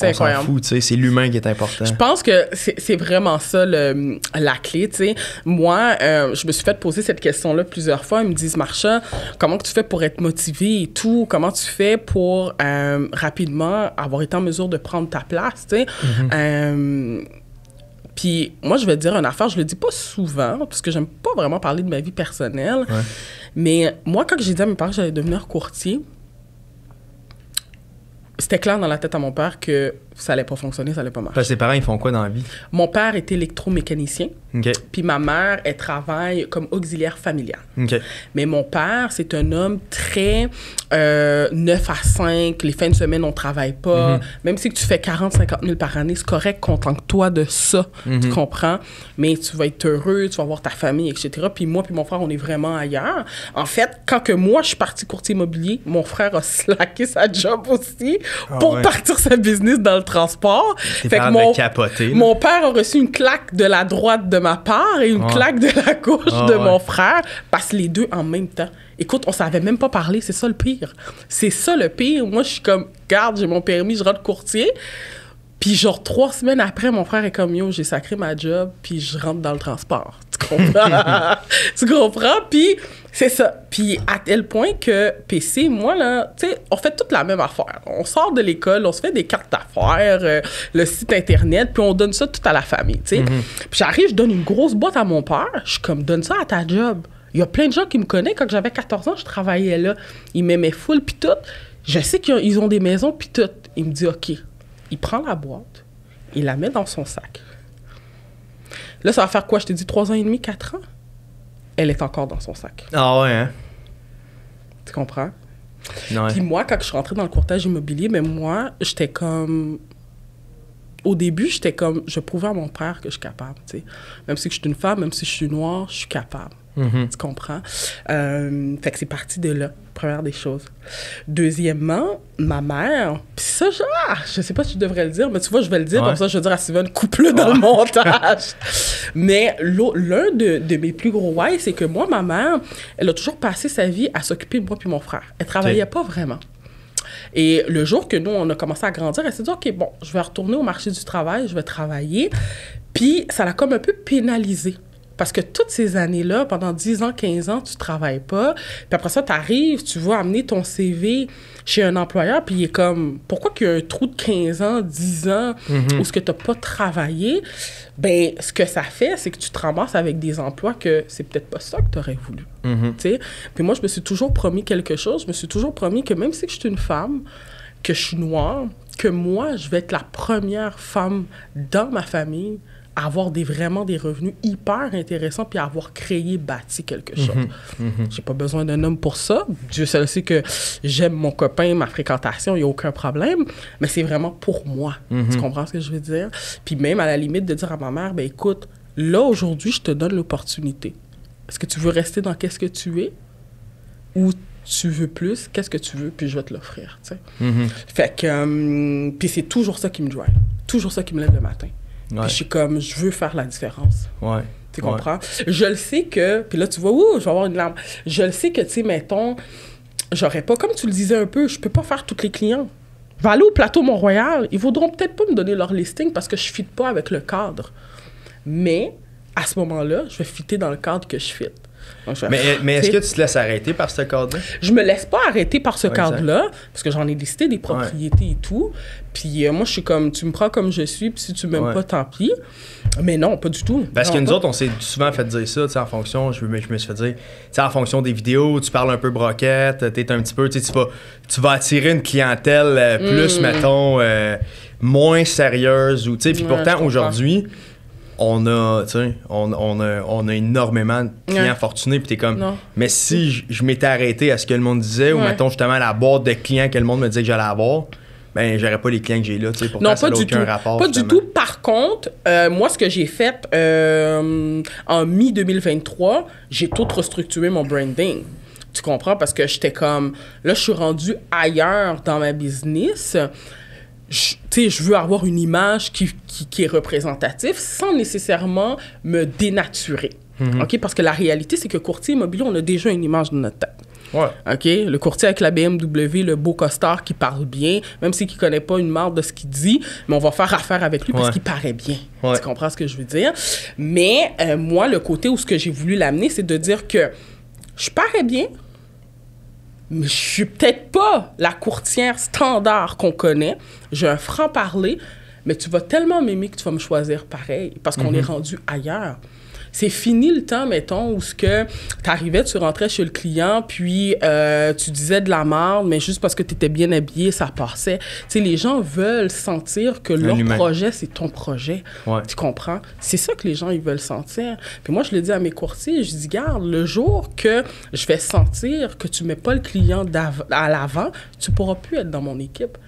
C'est s'en incroyable. fout, c'est l'humain qui est important. Je pense que c'est vraiment ça le- la clé, tu sais. Moi, euh, je me suis fait poser cette question-là plusieurs fois. Ils me disent, Marcha, comment tu fais pour être motivé et tout? Comment tu fais pour euh, rapidement avoir été en mesure de prendre ta place, tu sais? Euh, puis moi, je vais te dire une affaire, je le dis pas souvent, parce que j'aime pas vraiment parler de ma vie personnelle. Ouais. Mais moi, quand j'ai dit à mes parents que j'allais devenir courtier, c'était clair dans la tête à mon père que ça allait pas fonctionner, ça allait pas marcher. Parce que tes parents, ils font quoi dans la vie? Mon père est électromécanicien, OK. puis ma mère, elle travaille comme auxiliaire familiale. Mais mon père, c'est un homme très euh, 9 à 5. Les fins de semaine, on travaille pas. Mhm. Même si tu fais 40, 50 000 par année, c'est correct, contente-toi de ça. Tu Mhm. comprends? Mais tu vas être heureux, tu vas voir ta famille, etc. Puis moi, puis mon frère, on est vraiment ailleurs. En fait, quand que moi, je suis partie courtier immobilier, mon frère a [LAUGHS] slacké sa job aussi Ah pour ouais. partir sa business dans le transport. Fait que mon, capoter. mon père a reçu une claque de la droite de ma part et une claque de la [LAUGHS] gauche Ah de ouais. mon frère, parce les deux en même temps. Écoute, on savait même pas parler, c'est ça le pire. C'est ça le pire. Moi, je suis comme, garde, j'ai mon permis, je rentre courtier. Puis genre, trois semaines après, mon frère est comme, yo, j'ai sacré ma job, puis je rentre dans le transport. Tu comprends? tu comprends? Puis c'est ça. Puis à tel point que PC, moi, là, tu sais, on fait toute la même affaire. On sort de l'école, on se fait des cartes d'affaires, euh, le site Internet, puis on donne ça tout à la famille, tu sais. Puis j'arrive, je donne une grosse boîte à mon père, je suis comme, donne ça à ta job. Il y a plein de gens qui me connaissent. Quand j'avais 14 ans, je travaillais là. Ils m'aimaient full, puis tout. Je sais qu'ils ont- ont des maisons, puis tout. Il me dit, OK. Il prend la boîte, il la met dans son sac. Là, ça va faire quoi? Je t'ai dit 3 ans et demi, 4 ans? Elle est encore dans son sac. Ah ouais, hein? Tu comprends? Ouais. Puis moi, quand je suis rentrée dans le courtage immobilier, mais moi, j'étais comme. Au début, j'étais comme. Je prouvais à mon père que je suis capable, tu sais. Même si je suis une femme, même si je suis noire, je suis capable. Mhm. Tu comprends? Euh, fait que c'est parti de là, première des choses. Deuxièmement, ma mère, pis ça, je, ah, je sais pas si je devrais le dire, mais tu vois, je vais le dire, Ouais. comme ça, je vais dire à Steven, coupe-le dans le montage. [LAUGHS] mais l'un de, de mes plus gros why, c'est que moi, ma mère, elle a toujours passé sa vie à s'occuper de moi puis mon frère. Elle travaillait pas vraiment. Et le jour que nous, on a commencé à grandir, elle s'est dit, OK, bon, je vais retourner au marché du travail, je vais travailler. Puis ça l'a comme un peu pénalisé. Parce que toutes ces années-là, pendant 10 ans, 15 ans, tu travailles pas. Puis après ça, tu arrives, tu vas amener ton CV chez un employeur, puis il est comme, pourquoi qu'il y a un trou de 15 ans, 10 ans, où ce que tu n'as pas travaillé? Ben, ce que ça fait, c'est que tu te ramasses avec des emplois que c'est peut-être pas ça que tu aurais voulu. Mhm. Tu sais? Puis moi, je me suis toujours promis quelque chose. Je me suis toujours promis que même si je suis une femme, que je suis noire, que moi, je vais être la première femme dans ma famille avoir des, vraiment des revenus hyper intéressants puis avoir créé, bâti quelque chose. J'ai pas besoin d'un homme pour ça. Dieu seul sait que j'aime mon copain, ma fréquentation, il n'y a aucun problème. Mais c'est vraiment pour moi. Tu comprends ce que je veux dire? Puis même à la limite de dire à ma mère, ben écoute, là aujourd'hui, je te donne l'opportunité. Est-ce que tu veux rester dans qu'est-ce que tu es? Ou tu veux plus, qu'est-ce que tu veux, puis je vais te l'offrir, sais. Mhm. Fait que, hum, puis c'est toujours ça qui me drive, toujours ça qui me lève le matin. Puis je suis comme, je veux faire la différence. Ouais. Tu Ouais. comprends? Je le sais que, puis là, tu vois, ouh, je vais avoir une larme. Je le sais que, tu sais, mettons, j'aurais pas, comme tu le disais un peu, je peux pas faire tous les clients. Je vais aller au plateau Mont-Royal, ils voudront peut-être pas me donner leur listing parce que je fit pas avec le cadre. Mais, à ce moment-là, je vais fitter dans le cadre que je fit. Vais- Mais, mais est-ce que tu te laisses arrêter par ce cadre-là? je me laisse pas arrêter par ce Ouais, cadre-là, parce que j'en ai listé des propriétés et tout. Puis euh, moi, je suis comme, tu me prends comme je suis, puis si tu m'aimes Ouais. pas, tant pis. Mais non, pas du tout. Parce que Non, nous pas. autres, on s'est souvent fait dire ça, tu sais, en fonction, je, me- je me suis fait dire, tu sais, en fonction des vidéos, tu parles un peu broquette, t'es un petit peu, tu sais, tu vas, tu vas attirer une clientèle euh, plus, Mm. mettons, euh, moins sérieuse, ou, tu sais, puis pourtant, aujourd'hui, on a, tu sais, on, on a, on a énormément de clients Ouais. fortunés, puis t'es comme, Non. mais si je, je m'étais arrêté à ce que le monde disait, ou mettons justement la boîte de clients que le monde me disait que j'allais avoir, ben, j'aurais pas les clients que j'ai là, tu sais, pourtant, Non, ça pas n'a du aucun tout. rapport. pas du tout. Par contre, euh, moi, ce que j'ai fait euh, en mi-2023, j'ai tout restructuré mon branding. Tu comprends? Parce que j'étais comme... Là, je suis rendue ailleurs dans ma business. Je- veux avoir une image qui, qui, qui est représentative sans nécessairement me dénaturer. OK? Parce que la réalité, c'est que courtier immobilier, on a déjà une image dans notre tête. Ouais. OK? Le courtier avec la BMW, le beau costard qui parle bien, même s'il ne connaît pas une marque de ce qu'il dit, mais on va faire affaire avec lui parce qu'il paraît bien. Ouais. Tu comprends ce que je veux dire? Mais euh, moi, le côté où ce que j'ai voulu l'amener, c'est de dire que je parais bien, mais je suis peut-être pas la courtière standard qu'on connaît. J'ai un franc-parler, mais tu vas tellement m'aimer que tu vas me choisir pareil parce qu'on est rendu ailleurs. C'est fini le temps, mettons, où ce que t'arrivais, tu rentrais chez le client, puis euh, tu disais de la merde, mais juste parce que tu étais bien habillé, ça passait. Tu sais, les gens veulent sentir que leur humain. projet, c'est ton projet. Ouais. Tu comprends? C'est ça que les gens, ils veulent sentir. Puis moi, je le dis à mes courtiers, je dis, garde, le jour que je vais sentir que tu mets pas le client à l'avant, tu pourras plus être dans mon équipe.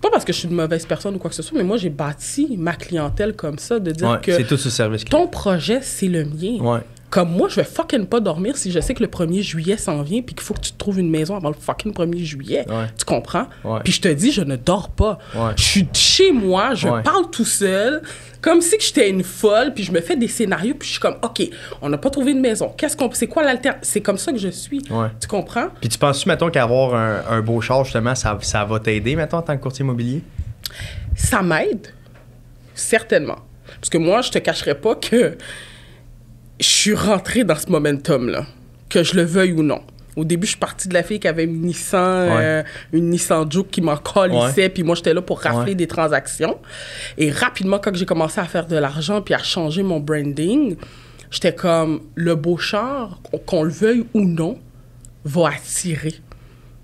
C'est pas parce que je suis une mauvaise personne ou quoi que ce soit, mais moi, j'ai bâti ma clientèle comme ça, de dire Ouais, que c'est tout ce service ton projet, c'est le mien. Ouais. Comme moi, je vais fucking pas dormir si je sais que le 1er juillet s'en vient puis qu'il faut que tu te trouves une maison avant le fucking 1er juillet. Ouais. Tu comprends? Ouais. Puis je te dis, je ne dors pas. Ouais. Je suis chez moi, je parle tout seul, comme si j'étais une folle, puis je me fais des scénarios, puis je suis comme, OK, on n'a pas trouvé une maison. Qu'est-ce qu'on... C'est quoi l'alternative? C'est comme ça que je suis. Ouais. Tu comprends? Puis tu penses-tu, mettons, qu'avoir un, un beau char, justement, ça, ça va t'aider, mettons, en tant que courtier immobilier? Ça m'aide, certainement. Parce que moi, je te cacherai pas que je suis rentrée dans ce momentum-là, que je le veuille ou non. Au début, je suis partie de la fille qui avait une Nissan, euh, une Nissan Juke qui m'en colissait, puis moi, j'étais là pour rafler Ouais. des transactions. Et rapidement, quand j'ai commencé à faire de l'argent puis à changer mon branding, j'étais comme, le beau char, qu'on- le veuille ou non, va attirer.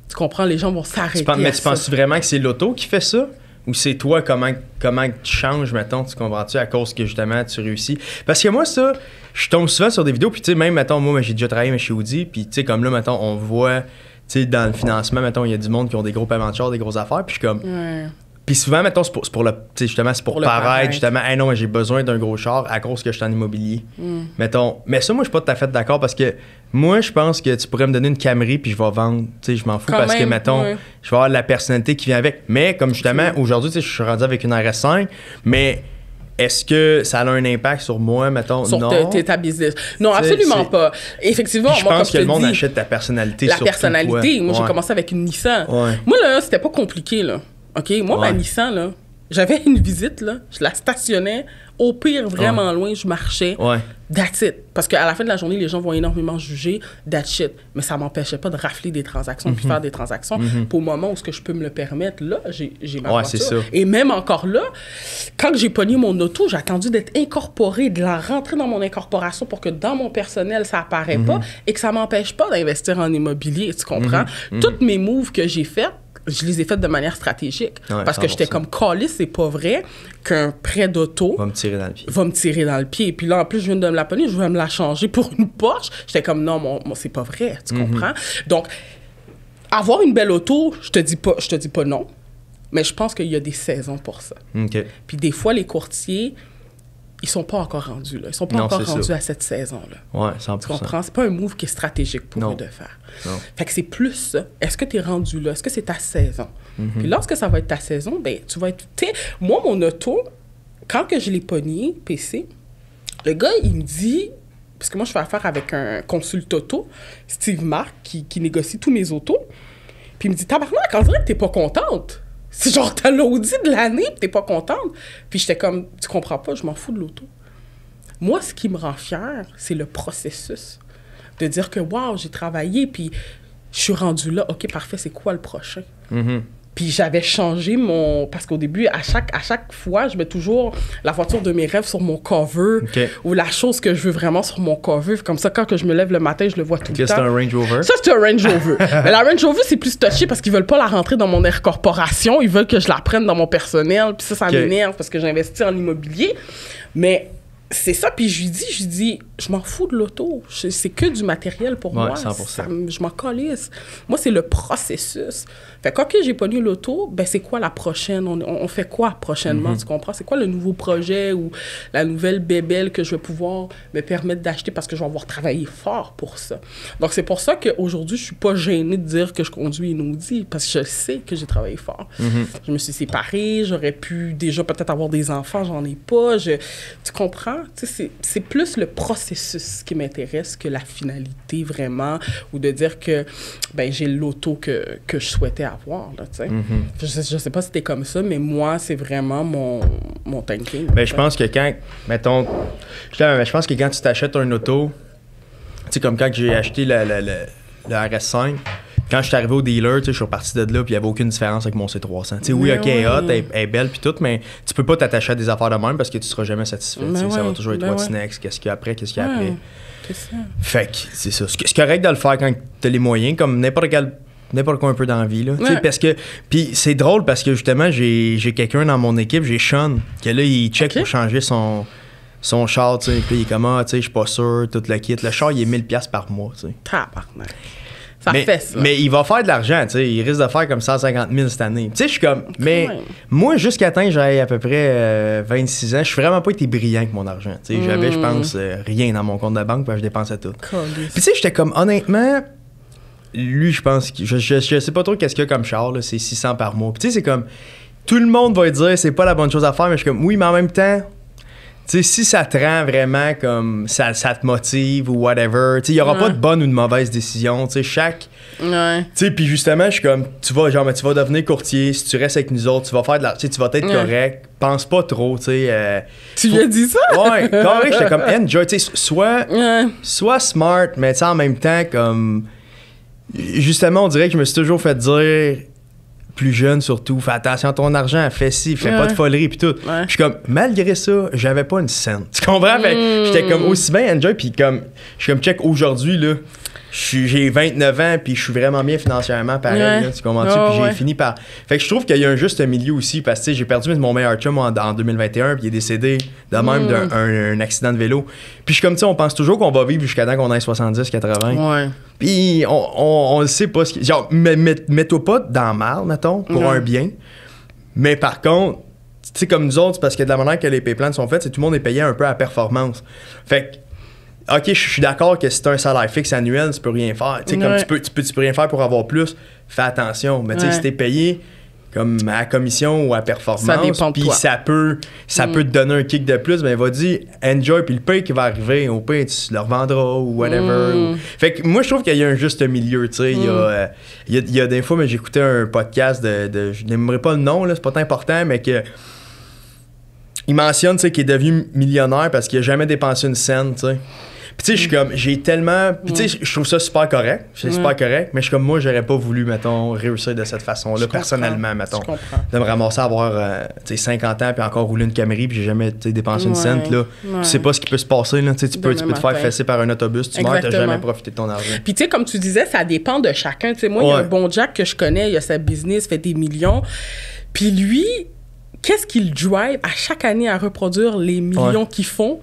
Tu comprends? Les gens vont s'arrêter mais tu penses vraiment que c'est l'auto qui fait ça? Ou c'est toi, comment, comment tu changes, mettons, tu comprends-tu, à cause que justement tu réussis? Parce que moi, ça, je tombe souvent sur des vidéos, puis tu sais, même, mettons, moi, j'ai déjà travaillé chez Audi, puis tu sais, comme là, mettons, on voit, tu sais, dans le financement, mettons, il y a du monde qui ont des gros paiements des grosses affaires, puis je suis comme. Puis souvent, mettons, c'est pour, pour le, tu sais, justement, c'est pour, paraître, paraître. justement, hey, non, j'ai besoin d'un gros char à cause que je suis en immobilier. Hmm. Mettons, mais ça, moi, je suis pas tout à fait d'accord parce que moi, je pense que tu pourrais me donner une Camry puis je vais vendre, tu sais, je m'en fous Quand parce que, mettons, je vais avoir la personnalité qui vient avec. Mais comme justement, aujourd'hui, tu sais, je suis rendu avec une RS5, mais est-ce que ça a un impact sur moi, mettons? Sur non. ta- ta- business. Non, absolument pas. Effectivement, je moi, comme pense je que te le monde dis, achète ta personnalité la personnalité. Moi, j'ai commencé avec une Nissan. Ouais. Moi, là, c'était pas compliqué, là. OK? Moi, ma Ouais. Nissan, là, j'avais une visite, là. Je la stationnais. Au pire, vraiment loin, je marchais. Ouais. That's it. Parce qu'à la fin de la journée, les gens vont énormément juger. That's shit. Mais ça m'empêchait pas de rafler des transactions Mhm. puis faire des transactions. Puis au moment où ce que je peux me le permettre, là, j'ai ma Ouais, voiture. Et même encore là, quand j'ai pogné mon auto, j'ai attendu d'être incorporé, de la rentrer dans mon incorporation pour que dans mon personnel, ça apparaît Mhm. pas et que ça m'empêche pas d'investir en immobilier. Tu comprends? Mhm. Toutes mes moves que j'ai faites, je les ai faites de manière stratégique. Ouais, parce que j'étais 100%. comme, calé, c'est pas vrai qu'un prêt d'auto Va me tirer dans le pied. va me tirer dans le pied. Puis là, en plus, je viens de me la pogner, je vais me la changer pour une Porsche. J'étais comme, non, mon, mon- c'est pas vrai, tu Mhm. comprends? Donc, avoir une belle auto, je te dis pas, je te dis pas non, mais je pense qu'il y a des saisons pour ça. OK. Puis des fois, les courtiers, ils sont pas encore rendus là. Ils sont pas Non, encore rendus ça. à cette saison-là. Ouais, 100%. Tu comprends? C'est pas un move qui est stratégique pour Non. eux de faire. Non. Fait que c'est plus ça. Est-ce que tu es rendu là? Est-ce que c'est ta saison? Mhm. Puis lorsque ça va être ta saison, ben, tu vas être. Moi, mon auto, quand que je l'ai pogné, PC, le gars, il me dit. Parce que moi, je fais affaire avec un consulte auto, Steve Mark, qui, qui négocie tous mes autos. Puis il me dit Tabarnak, on dirait que t'es pas contente. C'est genre, t'as l'audit de l'année, puis t'es pas contente. Puis j'étais comme, tu comprends pas, je m'en fous de l'auto. Moi, ce qui me rend fière, c'est le processus. De dire que, waouh, j'ai travaillé, puis je suis rendu là. OK, parfait, c'est quoi le prochain? Mhm. Puis j'avais changé mon... Parce qu'au début, à chaque, à chaque fois, je mets toujours la voiture de mes rêves sur mon cover ou la chose que je veux vraiment sur mon cover. Comme ça, quand que je me lève le matin, je le vois tout le Qu'est-ce que temps. c'est un Range Rover? Ça, c'est un Range Rover. [LAUGHS] Mais la Range Rover, c'est plus touché parce qu'ils veulent pas la rentrer dans mon air corporation. Ils veulent que je la prenne dans mon personnel. Puis ça, ça m'énerve parce que j'investis en immobilier. Mais c'est ça. Puis je lui dis, je lui dis, je m'en fous de l'auto. C'est que du matériel pour Ouais, moi. 100%. Ça me- je m'en calisse. Moi, c'est le processus. Fait que, OK, j'ai pas eu l'auto, ben c'est quoi la prochaine? On, on- fait quoi prochainement? Mhm. Tu comprends? C'est quoi le nouveau projet ou la nouvelle bébelle que je vais pouvoir me permettre d'acheter parce que je vais avoir travaillé fort pour ça? Donc, c'est pour ça qu'aujourd'hui, je suis pas gênée de dire que je conduis une Audi parce que je sais que j'ai travaillé fort. Mhm. Je me suis séparée, j'aurais pu déjà peut-être avoir des enfants, j'en ai pas. Je, tu comprends? Tu sais, c'est- c'est plus le processus qui m'intéresse que la finalité vraiment ou de dire que ben, j'ai l'auto que, que je souhaitais avoir. Là, tu sais. Mhm. je, je sais pas si c'était comme ça, mais moi, c'est vraiment mon, mon thinking. Ben, je pense que quand, mettons, justement, je pense que quand tu t'achètes un auto, tu sais, comme quand j'ai acheté le, le, le, le RS5, quand je suis arrivé au dealer, je suis reparti de là, puis il n'y avait aucune différence avec mon C300. Tu sais, oui, Mais ok, elle hot, elle, elle est belle, puis tout, mais tu peux pas t'attacher à des affaires de même parce que tu seras jamais satisfait. Ben Ça va toujours être ben what's ouais. next, qu'est-ce qu'il y a après, qu'est-ce qu'il y a Ouais, après. ça. Fait que c'est ça. C'est c'est correct de le faire quand tu as les moyens, comme n'importe quel n'importe quoi un peu d'envie là Tu sais, Ouais. parce que puis c'est drôle parce que justement j'ai j'ai quelqu'un dans mon équipe j'ai Sean que là il check pour changer son son char tu sais puis il est comme ah tu sais je suis pas sûr tout le kit le char il est 1000 pièces par mois tu sais Tabarnak. Ça mais, fait ça. mais il va faire de l'argent, tu sais. Il risque de faire comme 150 000 cette année. Tu sais, je suis comme. Mais moi, jusqu'à temps que j'aille à peu près euh, 26 ans, je suis vraiment pas été brillant avec mon argent. Tu sais, j'avais, je pense, euh, rien dans mon compte de banque, puis je dépensais tout. Puis tu sais, j'étais comme, honnêtement, lui, je pense que je, je, je sais pas trop qu'est-ce qu'il y a comme char, là, c'est 600 par mois. Puis tu sais, c'est comme, tout le monde va dire, c'est pas la bonne chose à faire, mais je suis comme, oui, mais en même temps, tu sais, si ça te rend vraiment comme, ça, ça te motive ou whatever, tu sais, il y aura pas de bonne ou de mauvaise décision, tu sais, chaque. Ouais. Tu sais, puis justement, je suis comme, tu vas, genre, mais tu vas devenir courtier, si tu restes avec nous autres, tu vas faire de la. Tu sais, tu vas être Ouais. correct, pense pas trop, tu sais. euh, Tu lui as dit ça? ouais, j'étais comme, [LAUGHS] enjoy, tu sais, soit soit smart, mais tu sais, en même temps, comme. Justement, on dirait que je me suis toujours fait dire, plus jeune surtout, fais attention à ton argent, fais ci, fais pas de folerie, puis tout. Ouais. Je suis comme, malgré ça, j'avais pas une scène. [LAUGHS] Tu comprends? Que j'étais comme aussi bien enjoy, puis comme, je suis comme, check, aujourd'hui, là. J'ai 29 ans, puis je suis vraiment bien financièrement, pareil. Ouais. là, tu comprends-tu? Puis j'ai ouais. fini par. Fait que je trouve qu'il y a un juste milieu aussi, parce que j'ai perdu mon meilleur chum en, en 2021, puis il est décédé de même Mm. d'un un, un accident de vélo. Puis je suis comme, tu sais, on pense toujours qu'on va vivre jusqu'à temps qu'on ait 70, 80. Ouais. Puis on, on, on le sait pas ce qui. Genre, mets- mets- mets-toi pas dans mal, mettons, pour un bien. Mais par contre, tu sais, comme nous autres, parce que de la manière que les pay plans sont faits, c'est tout le monde est payé un peu à performance. Fait que, OK, je suis d'accord que si tu un salaire fixe annuel, tu peux rien faire. Tu sais, comme tu peux, tu, peux, tu peux rien faire pour avoir plus, fais attention. Mais tu sais, Ouais. si t'es payé comme à commission ou à performance, puis ça peut ça peut te donner un kick de plus, ben va dire enjoy puis le pay qui va arriver, au pire tu le revendras ou whatever. Mm. ou- Fait que moi je trouve qu'il y a un juste milieu, tu sais, il y a, euh, y, a, y a des fois mais j'écoutais un podcast de, de je n'aimerais pas le nom là, c'est pas tant important mais que il mentionne tu sais qu'il est devenu millionnaire parce qu'il a jamais dépensé une scène, tu sais. Puis tu sais, je suis comme, j'ai tellement. Puis tu sais, je trouve ça super correct. C'est super correct. Mais je suis comme, moi, j'aurais pas voulu, mettons, réussir de cette façon-là, personnellement, mettons. Je comprends. De me ramasser à avoir, euh, tu sais, 50 ans, puis encore rouler une Camry, puis j'ai jamais, dépensé une Ouais, cent, là. ouais. Tu sais pas ce qui peut se passer, là. Tu peux, tu peux te faire fesser par un autobus, tu meurs, t'as jamais profité de ton argent. Puis tu sais, comme tu disais, ça dépend de chacun. Tu sais, moi, il y a Ouais. un bon Jack que je connais, il a sa business, fait des millions. Puis lui, qu'est-ce qu'il drive à chaque année à reproduire les millions qu'ils font?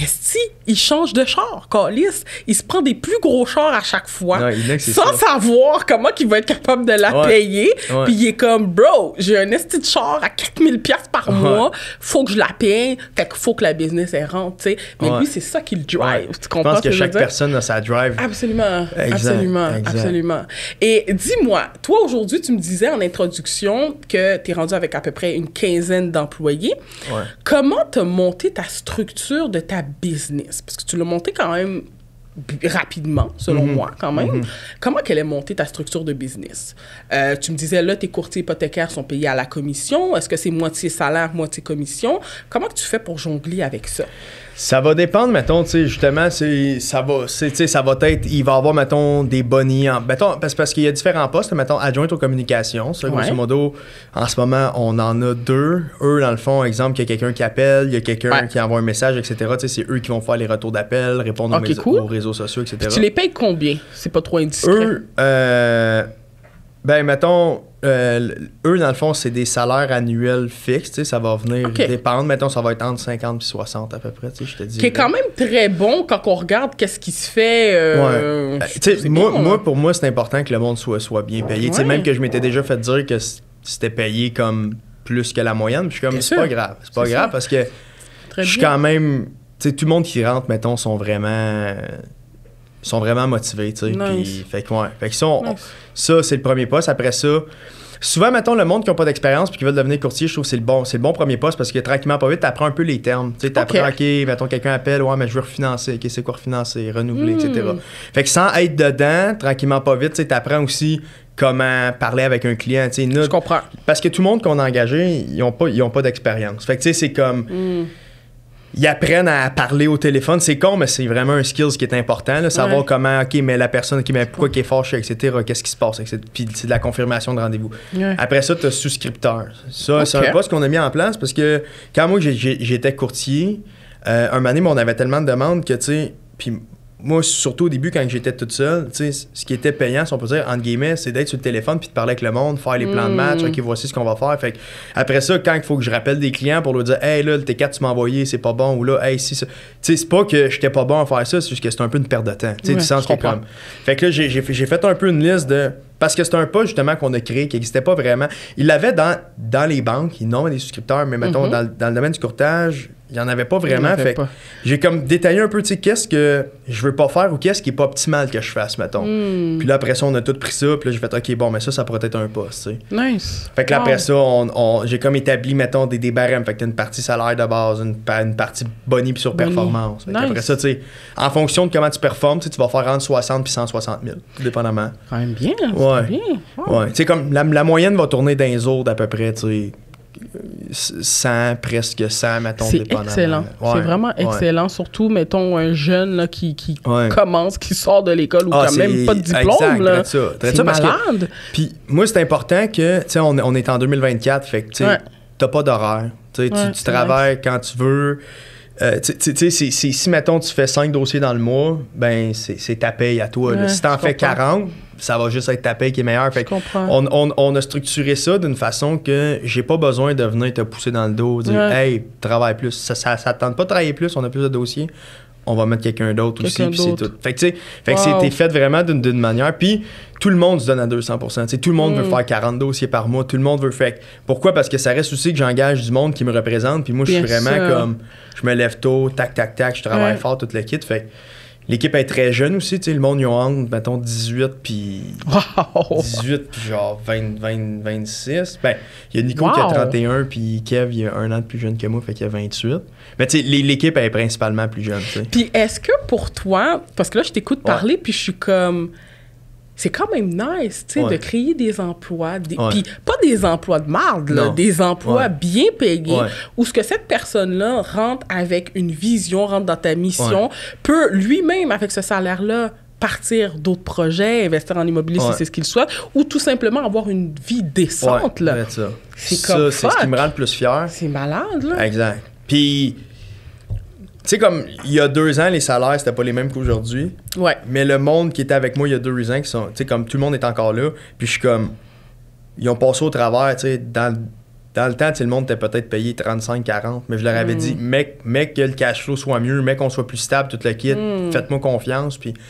Et si il change de char, Calis, il se prend des plus gros chars à chaque fois, Ouais, il est sans ça. savoir comment il va être capable de la Ouais. payer. Puis il est comme, bro, j'ai un esti de char à 4000 pièces par mois, faut que je la paye, fait qu'il faut que la business elle rentre, tu sais. Mais lui, c'est ça qu'il drive. Ouais. Tu Je comprends pense ce que je chaque personne a sa drive. Absolument, Exact, absolument, exact. absolument. Et dis-moi, toi aujourd'hui, tu me disais en introduction que tu es rendu avec à peu près une quinzaine d'employés. Comment tu as monté ta structure de ta business? Parce que tu l'as monté quand même rapidement, selon Mhm. moi, quand même. Comment qu'elle est montée ta structure de business? Euh, tu me disais, là, tes courtiers hypothécaires sont payés à la commission. Est-ce que c'est moitié salaire, moitié commission? Comment que tu fais pour jongler avec ça? Ça va dépendre, mettons, tu sais, justement, c'est, ça va, c'est, tu sais, ça va être, il va y avoir, mettons, des bonnies, en, mettons, parce, parce qu'il y a différents postes, mettons, adjointe aux communications, ça, grosso modo, en ce moment, on en a deux. Eux, dans le fond, exemple, il y a quelqu'un qui appelle, il y a quelqu'un Ouais. qui envoie un message, etc., tu sais, c'est eux qui vont faire les retours d'appel, répondre cool. aux réseaux sociaux, etc. Tu les payes combien? C'est pas trop indiscret. Eux, euh, ben, mettons, euh, eux, dans le fond, c'est des salaires annuels fixes, ça va venir dépendre, mettons, ça va être entre 50 et 60 à peu près, je te dis. qui est quand même très bon quand on regarde qu'est-ce qui se fait. euh, Ouais. Euh, c'est moi, moi, là. pour moi, c'est important que le monde soit, soit bien payé. Ouais. Même que je m'étais déjà fait dire que c'était payé comme plus que la moyenne. Je suis comme, c'est pas grave. C'est pas grave ça. parce que je suis quand même. Tout le monde qui rentre, mettons, sont vraiment. Sont vraiment motivés, tu sais. Nice. Puis, fait que, ouais. Fait que ça, on- Nice. ça, c'est le premier poste. Après ça, souvent, mettons, le monde qui n'a pas d'expérience puis qui veut devenir courtier, je trouve que c'est le bon, c'est le bon premier poste parce que tranquillement, pas vite, tu apprends un peu les termes. Tu sais, t'apprends, Ok. OK, mettons, quelqu'un appelle, ouais, mais je veux refinancer. OK, c'est quoi refinancer, renouveler, Hmm. etc. Fait que sans être dedans, tranquillement, pas vite, tu t'apprends aussi comment parler avec un client. Nous- Je comprends. parce que tout le monde qu'on a engagé, ils n'ont pas, ils ont pas d'expérience. Fait que, tu sais, c'est comme. Hmm. Ils apprennent à parler au téléphone. C'est con, mais c'est vraiment un skill qui est important. Là, savoir Ouais. comment, OK, mais la personne, OK, mais pourquoi qui est fâché, etc., qu'est-ce qui se passe, etc. Puis c'est de la confirmation de rendez-vous. Ouais. Après ça, tu as souscripteur. Ça, c'est un poste qu'on a mis en place parce que quand moi, j'étais courtier, euh, un moment donné, on avait tellement de demandes que, tu sais, puis moi, surtout au début, quand j'étais toute seule, tu sais, ce qui était payant, si on peut dire, entre guillemets, c'est d'être sur le téléphone puis de parler avec le monde, faire les plans de match, OK, voici ce qu'on va faire. Fait que après ça, quand il faut que je rappelle des clients pour leur dire, hey, là, le T4 tu m'as envoyé, c'est pas bon, ou là, hey, si, ça. Tu sais, c'est pas que j'étais pas bon à faire ça, c'est juste que c'est un peu une perte de temps. Tu sais, Ouais, du sens que comme. Fait que là, j'ai j'ai fait, j'ai fait un peu une liste de. Parce que c'est un pas justement qu'on a créé qui n'existait pas vraiment. Il l'avait dans, dans les banques, ils n'ont des souscripteurs, mais mettons, Mhm. dans, dans le domaine du courtage, il n'y en avait pas vraiment. avait Fait pas. j'ai comme détaillé un peu, tu sais, qu'est-ce que je veux pas faire ou qu'est-ce qui est pas optimal que je fasse, mettons. Hmm. Puis là, après ça, on a tout pris ça, puis là, j'ai fait, OK, bon, mais ça, ça pourrait être un poste, tu sais. Nice. Fait que là, Wow. après ça, on, on- j'ai comme établi, mettons, des, des barèmes. Fait que t'as une partie salaire de base, une, une partie boni puis sur performance. Fait que Nice. Après ça, tu sais, en fonction de comment tu performes, tu vas faire entre 60 puis 160 000, tout dépendamment. Quand même bien. Ouais. bien. Wow. Ouais. Tu sais, comme la, la moyenne va tourner dans les autres à peu près, tu sais, 100, presque 100, mettons, C'est excellent. Ouais, C'est vraiment ouais. excellent. Surtout, mettons, un jeune là, qui, qui Ouais. commence, qui sort de l'école ou Ah, qui n'a c'est- même pas de diplôme. C'est malade. Puis moi, c'est important que, tu sais, on, on est en 2024, fait que, tu t'as pas d'horaire. Tu travailles quand tu veux. Euh, tu sais, si, mettons, tu fais 5 dossiers dans le mois, ben, c'est ta paye à toi. si t'en fais comprends. 40, ça va juste être ta paye qui est meilleure. Fait on, on- on a structuré ça d'une façon que j'ai pas besoin de venir te pousser dans le dos, dire Ouais. Hey, travaille plus. Ça, ça, ça te tente pas de travailler plus, on a plus de dossiers. on va mettre quelqu'un d'autre aussi, puis c'est tout. Fait que, tu sais, Wow. c'était fait vraiment d'une manière. Puis tout le monde se donne à 200%. Tu sais, tout le monde Mm. veut faire 40 dossiers par mois. Tout le monde veut faire. Pourquoi? Parce que ça reste aussi que j'engage du monde qui me représente. Puis moi, je suis vraiment sûr. comme. Je me lève tôt, tac, tac, tac, je travaille Ouais. fort, toute le kit. Fait que l'équipe est très jeune aussi. Tu sais, le monde, ils ont entre, mettons, 18 puis. Wow! 18 puis genre 20, 20, 26. Ben, il y a Nico qui a Wow. 31 puis Kev, il a un an de plus jeune que moi, fait qu'il a 28. Mais tu sais, l'é- l'équipe est principalement plus jeune, tu sais. Puis est-ce que pour toi, parce que là, je t'écoute Ouais. parler, puis je suis comme. C'est quand même nice, tu sais, Ouais. de créer des emplois. Des, Ouais. Puis pas des emplois de marde, là, des emplois Ouais. bien payés, où ce que cette personne-là rentre avec une vision, rentre dans ta mission, peut lui-même, avec ce salaire-là, partir d'autres projets, investir en immobilier si c'est ce qu'il souhaite, ou tout simplement avoir une vie décente, là. ça. C'est ça, comme c'est ce qui me rend le plus fier. C'est malade, là. Exact. Puis, sais, comme il y a deux ans, les salaires, c'était pas les mêmes qu'aujourd'hui. Ouais. Mais le monde qui était avec moi il y a deux ans, qui sont, tu sais, comme tout le monde est encore là, puis je suis comme, ils ont passé au travers, tu sais, dans, le- dans le temps, tu sais, le monde était peut-être payé 35-40, mais je leur avais Mm. dit, mec, mec, que le cash flow soit mieux, mec, qu'on soit plus stable, tout le kit, Mm. faites-moi confiance, puis, tu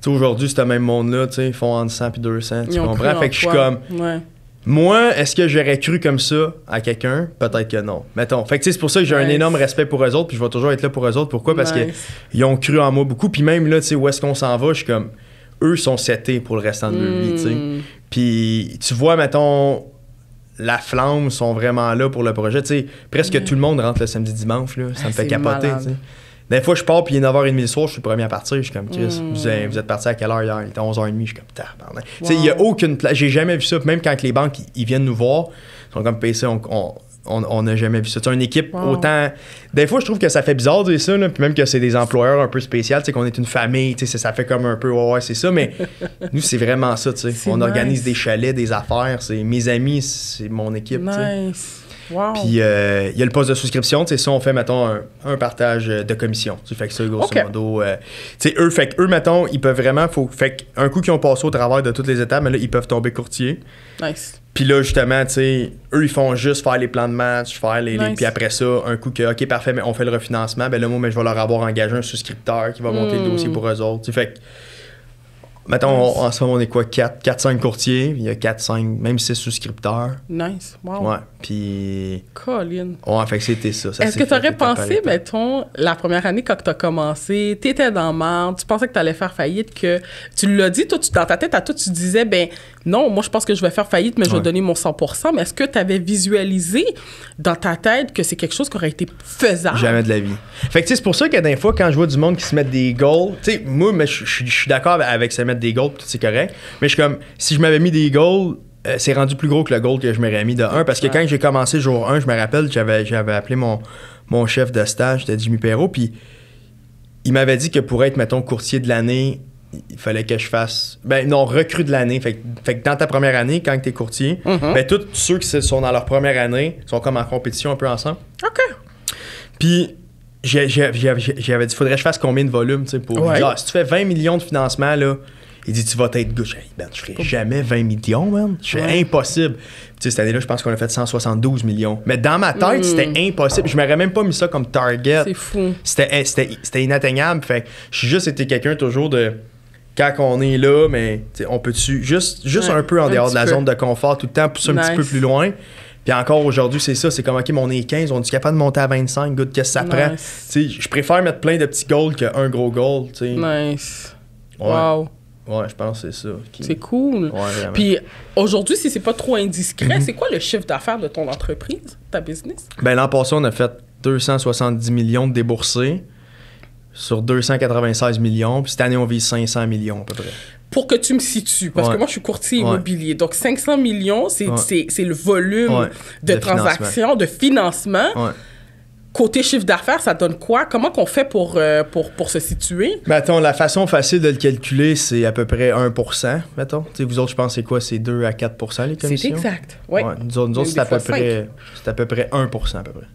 sais, aujourd'hui, ce même monde-là, tu sais, ils font entre 100 puis 200, tu comprends? Fait que je suis comme, Ouais. Moi, est-ce que j'aurais cru comme ça à quelqu'un? Peut-être que non. Mettons. Fait que c'est pour ça que j'ai un énorme respect pour eux autres, puis je vais toujours être là pour eux autres. Pourquoi? Parce Nice. qu'ils ont cru en moi beaucoup. Puis même là, tu sais, où est-ce qu'on s'en va, je suis comme, eux sont setés pour le restant de leur vie, tu sais. Mm. Puis tu vois, mettons, la flamme sont vraiment là pour le projet. Tu sais, presque tout le monde rentre le samedi dimanche, là. Ça Ah, me fait c'est capoter. Des fois, je pars, puis il est 9h30 le soir, je suis le premier à partir. Je suis comme, Chris, Mm. vous, êtes, parti à quelle heure hier? Il était 11h30. Je suis comme, tabarnak. Tu sais, il n'y a aucune place. J'ai jamais vu ça. Même quand les banques, ils- viennent nous voir, ils sont comme, PC, on. on n'a jamais vu ça. Sais, une équipe Wow. autant. Des fois, je trouve que ça fait bizarre de dire ça, là, puis même que c'est des employeurs un peu spéciaux, tu sais, qu'on est une famille, tu sais, ça fait comme un peu, ouais, ouais, c'est ça, mais [LAUGHS] nous, c'est vraiment ça. C'est On organise des chalets, des affaires, c'est mes amis, c'est mon équipe. Nice. Wow. Puis euh, il y a le poste de souscription, tu sais, ça, on fait, mettons, un, un partage euh, de commission. Tu fais que ça, grosso modo. euh, tu sais, eux, fait que eux, mettons, ils peuvent vraiment, faut, fait un coup qu'ils ont passé au travers de toutes les étapes, mais là, ils peuvent tomber courtier. nice. Puis là, justement, tu sais, eux, ils font juste faire les plans de match, faire les. puis après ça, un coup que, OK, parfait, mais on fait le refinancement, ben là, moi, mais je vais leur avoir engagé un souscripteur qui va monter le Mm. dossier pour eux autres. Tu fait que, mettons, on- en ce moment, on est quoi, 4, 4-5 courtiers, il y a 4-5, même 6 souscripteurs. Nice. Wow. Ouais. Puis, Colin. ouais, fait que c'était ça. ça Est-ce que tu aurais pensé, étape. mettons, la première année quand tu as commencé, tu étais dans marde, tu pensais que tu allais faire faillite, que tu l'as dit, toi, tu, dans ta tête, à toi, tu disais, ben non, moi, je pense que je vais faire faillite, mais je vais Ouais. donner mon 100 Mais est-ce que tu avais visualisé dans ta tête que c'est quelque chose qui aurait été faisable? Jamais de la vie. Fait que tu sais, c'est pour ça que des fois, quand je vois du monde qui se met des goals, tu sais, moi, je suis d'accord avec se mettre des goals, tout c'est correct. Mais je suis comme, si je m'avais mis des goals, euh, c'est rendu plus gros que le goal que je m'aurais mis de 1. Parce que quand j'ai commencé jour 1, je me rappelle, j'avais, j'avais appelé mon, mon chef de stage, c'était Jimmy Perrault, puis il m'avait dit que pour être, mettons, courtier de l'année, il fallait que je fasse. Ben non, recrue de l'année. Fait, que- fait que dans ta première année, quand tu es courtier, Mhm. ben tous ceux qui sont dans leur première année sont comme en compétition un peu ensemble. OK. Puis j'ai- j'ai- j'ai- j'ai- j'avais dit, faudrait que je fasse combien de volume, tu sais, pour. Ouais. Ah, si tu fais 20 millions de financement, là, il dit, tu vas être good. Dit, ben, je ferai jamais 20 millions, man. Je Ouais. impossible. Puis, tu sais, cette année-là, je pense qu'on a fait 172 millions. Mais dans ma tête, Mm. c'était impossible. Je m'aurais même pas mis ça comme target. C'est fou. C'était c'était- c'était inatteignable. Fait que j'ai juste été quelqu'un toujours de. Quand on est là, mais on peut-tu juste, juste Ouais, un peu en un dehors de la peu. zone de confort tout le temps, pousser un petit peu plus loin. Puis encore aujourd'hui, c'est ça. C'est comme, OK, mais on est 15, on est capable de monter à 25. Good, qu'est-ce que ça prend? Nice. Je préfère mettre plein de petits goals qu'un gros goal. Nice. Ouais. Wow. Ouais, je pense que c'est ça. qui- C'est cool. Ouais. Puis aujourd'hui, si c'est pas trop indiscret, Mhm. c'est quoi le chiffre d'affaires de ton entreprise, ta business? Ben, l'an passé, on a fait 270 millions de déboursés sur 296 millions. Puis cette année, on vise 500 millions à peu près. Pour que tu me situes, parce que moi, je suis courtier Ouais. immobilier. Donc, 500 millions, c'est Ouais. c'est- c'est le volume de, De transactions, de financement. Côté chiffre d'affaires, ça donne quoi? Comment qu'on fait pour, euh, pour, pour se situer? Mais attends, la façon facile de le calculer, c'est à peu près 1%, mettons. Vous autres, je pense, c'est quoi? C'est 2 à 4% les C'est commissions? exact. Oui. Ouais, nous autres, nous autres, Des c'est à, peu près, c'est à peu près 1% à peu près.